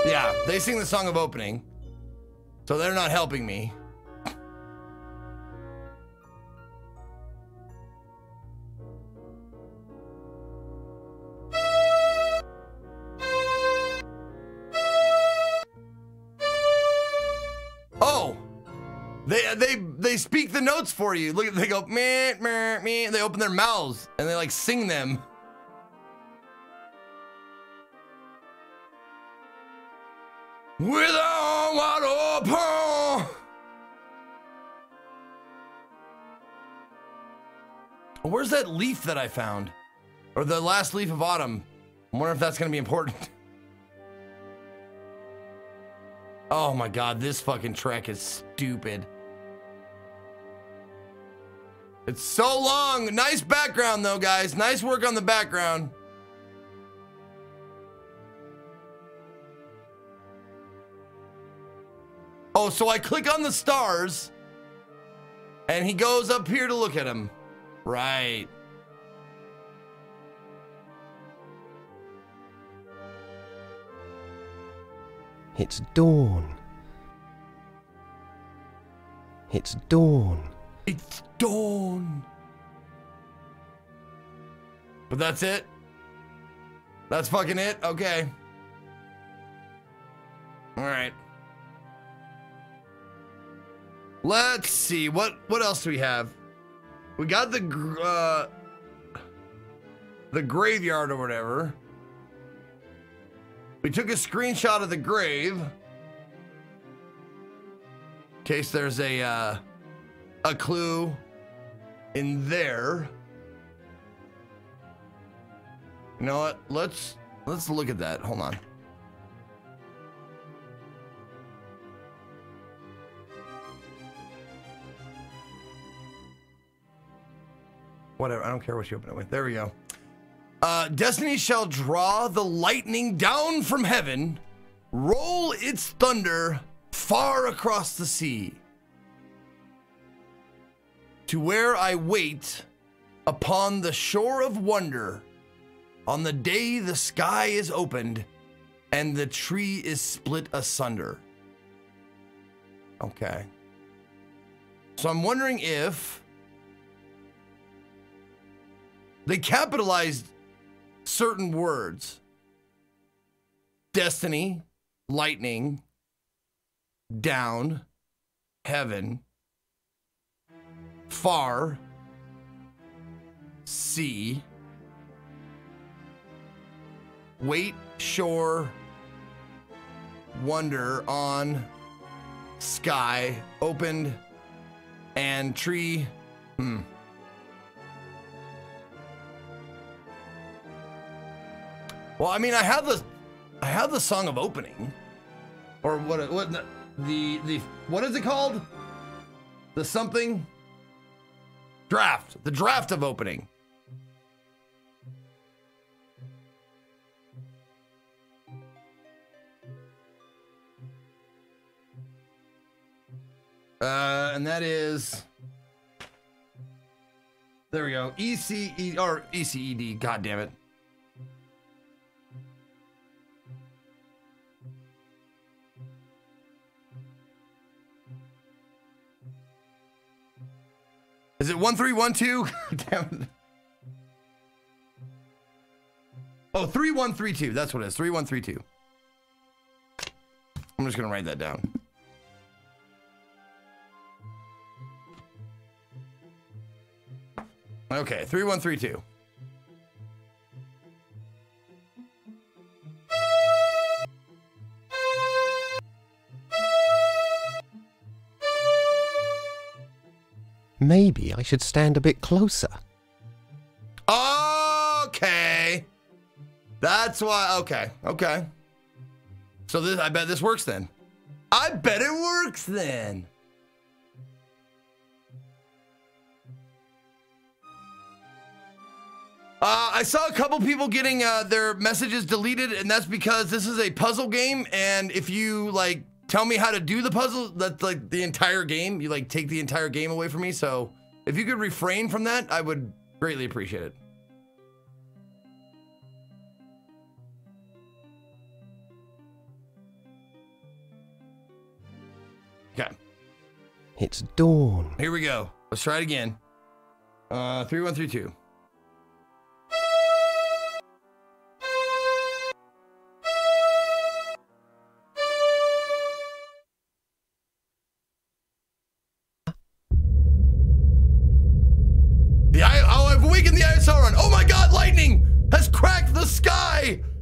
Yeah, they sing the song of opening. So they're not helping me. Oh, they they they speak the notes for you. Look, they go meh meh meh. They open their mouths and they like sing them. With Where's that leaf that I found? Or the last leaf of autumn? I wonder if that's gonna be important. Oh my god, this fucking trek is stupid. It's so long. Nice background though, guys. Nice work on the background. Oh, so I click on the stars and he goes up here to look at him. Right. It's dawn. It's dawn. It's dawn. But that's it? That's fucking it? Okay. All right. Let's see. What what else do we have? We got the uh the graveyard or whatever. We took a screenshot of the grave. In case there's a uh a clue in there. You know what? Let's let's look at that. Hold on. Whatever. I don't care what you open it with. There we go. Uh, Destiny shall draw the lightning down from heaven, roll its thunder far across the sea, to where I wait upon the shore of wonder on the day the sky is opened and the tree is split asunder. Okay. So I'm wondering if they capitalized certain words destiny, lightning, down, heaven, far, sea, wait, shore, wonder on, sky, opened, and tree. Hmm. Well, I mean, I have the, I have the song of opening, or what? What the the, what is it called? The something draft. The draft of opening. Uh, and that is. There we go. ECE or ECED. God damn it. Is it one three one two? Damn it. Oh, 3132. That's what it is. 3132. I'm just going to write that down. Okay, 3132. Maybe I should stand a bit closer. Okay. That's why. Okay. Okay. So this, I bet this works then. I bet it works then. Uh, I saw a couple people getting uh, their messages deleted, and that's because this is a puzzle game. And if you like tell me how to do the puzzle. That's like the entire game. You like take the entire game away from me. So if you could refrain from that, I would greatly appreciate it. Okay. It's dawn. Here we go. Let's try it again. Uh, 3132.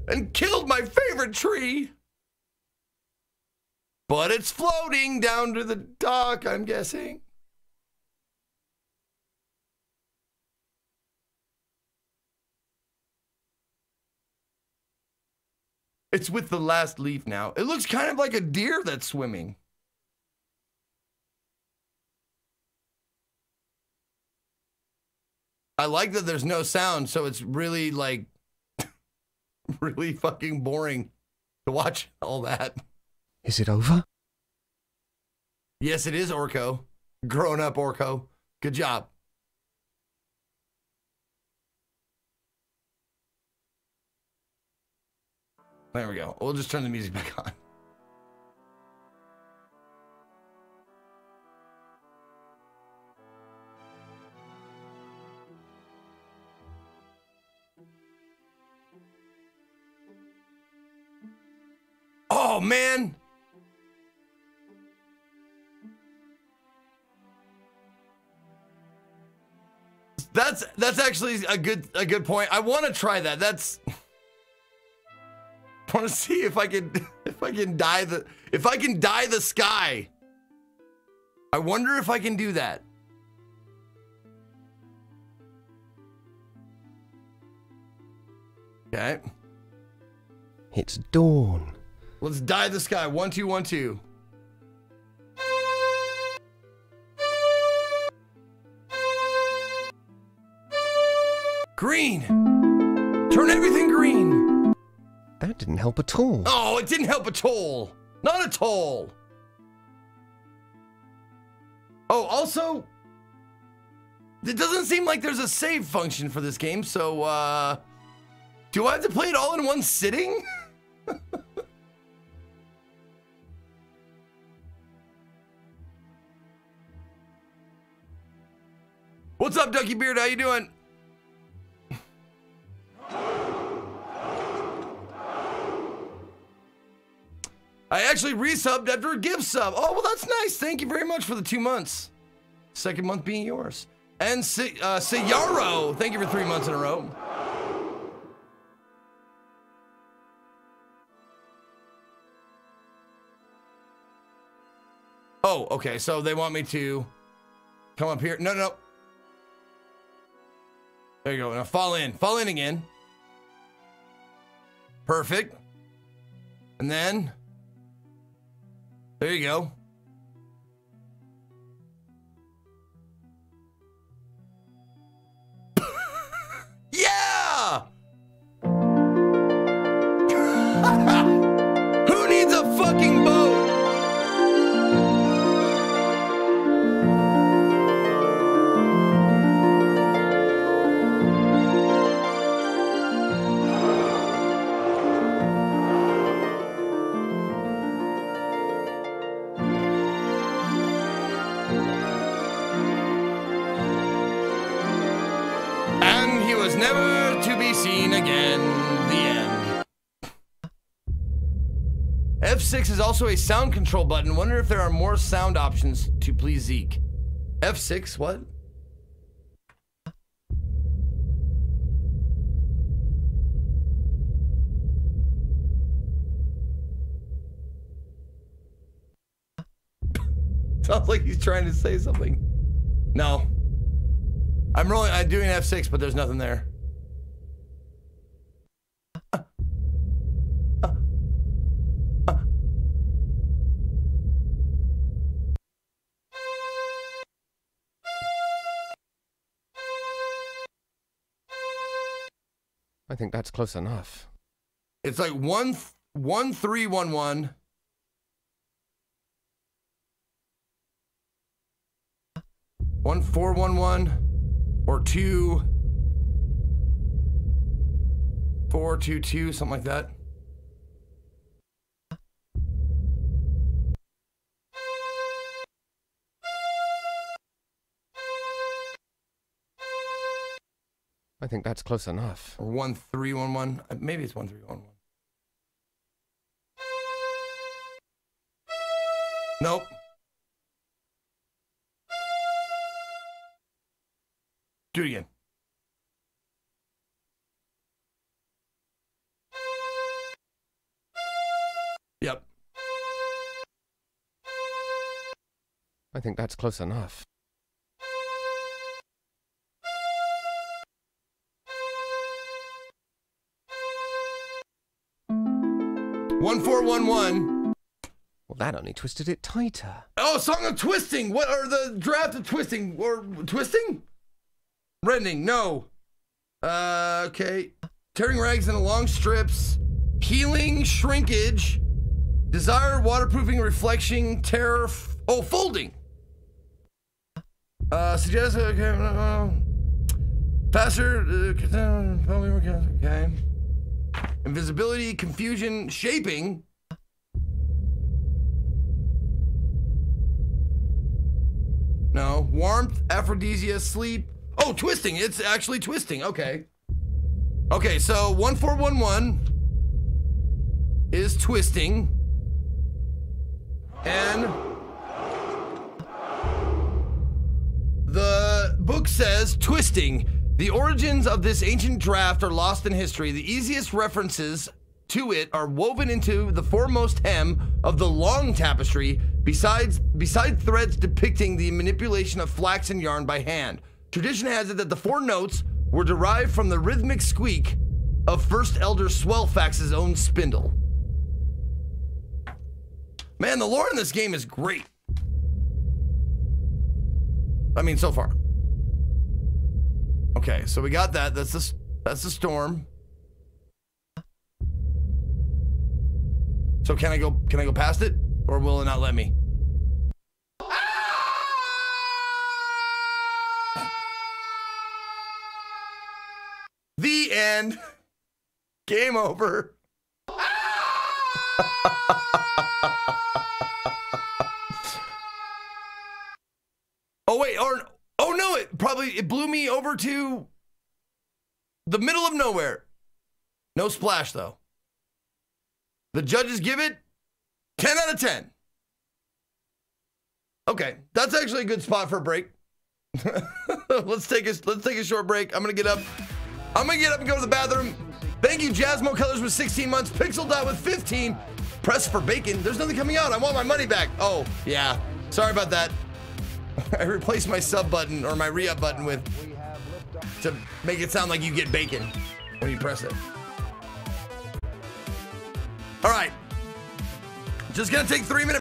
And killed my favorite tree. But it's floating down to the dock. I'm guessing. It's with the last leaf now. It looks kind of like a deer that's swimming. I like that there's no sound, so it's really like really fucking boring to watch all that. Is it over? Yes, it is Orko. Grown up Orko. Good job. There we go. We'll just turn the music back on. Man. That's that's actually a good a good point. I want to try that. That's want to see if I can if I can dye the if I can dye the sky. I wonder if I can do that. Okay. It's dawn. Let's dye the sky. One, two, one, two. Green. Turn everything green. That didn't help at all. Oh, it didn't help at all. Not at all. Oh, also, it doesn't seem like there's a save function for this game, so, uh, do I have to play it all in one sitting? What's up, Ducky Beard? How you doing? I actually resubbed after a gift sub. Oh, well, that's nice. Thank you very much for the two months. Second month being yours. And Si- uh, Sayaro, thank you for three months in a row. Oh, okay. So they want me to come up here. No, no, no. There you go. Now fall in. Fall in again. Perfect. And then there you go. F6 is also a sound control button. Wonder if there are more sound options to please Zeke. F6, what? Sounds like he's trying to say something. No. I'm rolling. I'm doing F6, but there's nothing there. I think that's close enough. It's like one, one, three, one, one. One, four, one, one, or two, four, two, two, something like that. I think that's close enough. Or one, three, one, one. Uh, Maybe it's one, three, one, one. Nope. Do it again. Yep. I think that's close enough. One, four, one, one. Well, that only twisted it tighter. Oh, song of twisting. What are the draft of twisting or twisting? Rending. No. Uh, okay. Tearing rags into long strips. Healing, shrinkage. Desire, waterproofing, reflection, terror, f- Oh, folding. Uh, suggest okay, uh, faster. Uh, okay. Invisibility, confusion, shaping. No. Warmth, aphrodisia, sleep. Oh, twisting. It's actually twisting. Okay. Okay, so 1411 is twisting. And the book says twisting. The origins of this ancient draft are lost in history. The easiest references to it are woven into the foremost hem of the long tapestry, besides beside threads depicting the manipulation of flax and yarn by hand. Tradition has it that the four notes were derived from the rhythmic squeak of First Elder Swellfax's own spindle. Man, the lore in this game is great. I mean, so far. Okay, so we got that. That's the that's the storm. So can I go can I go past it or will it not let me? The end. Game over. oh wait, or oh no, it probably it blew me over to the middle of nowhere. No splash though. The judges give it 10 out of 10. Okay, that's actually a good spot for a break. let's take a let's take a short break. I'm gonna get up. I'm gonna get up and go to the bathroom. Thank you, Jasmo Colors with 16 months, Pixel Dot with 15. Press for bacon. There's nothing coming out. I want my money back. Oh, yeah. Sorry about that. I replaced my sub button or my re-up button with to make it sound like you get bacon when you press it. All right. Just gonna take three minutes.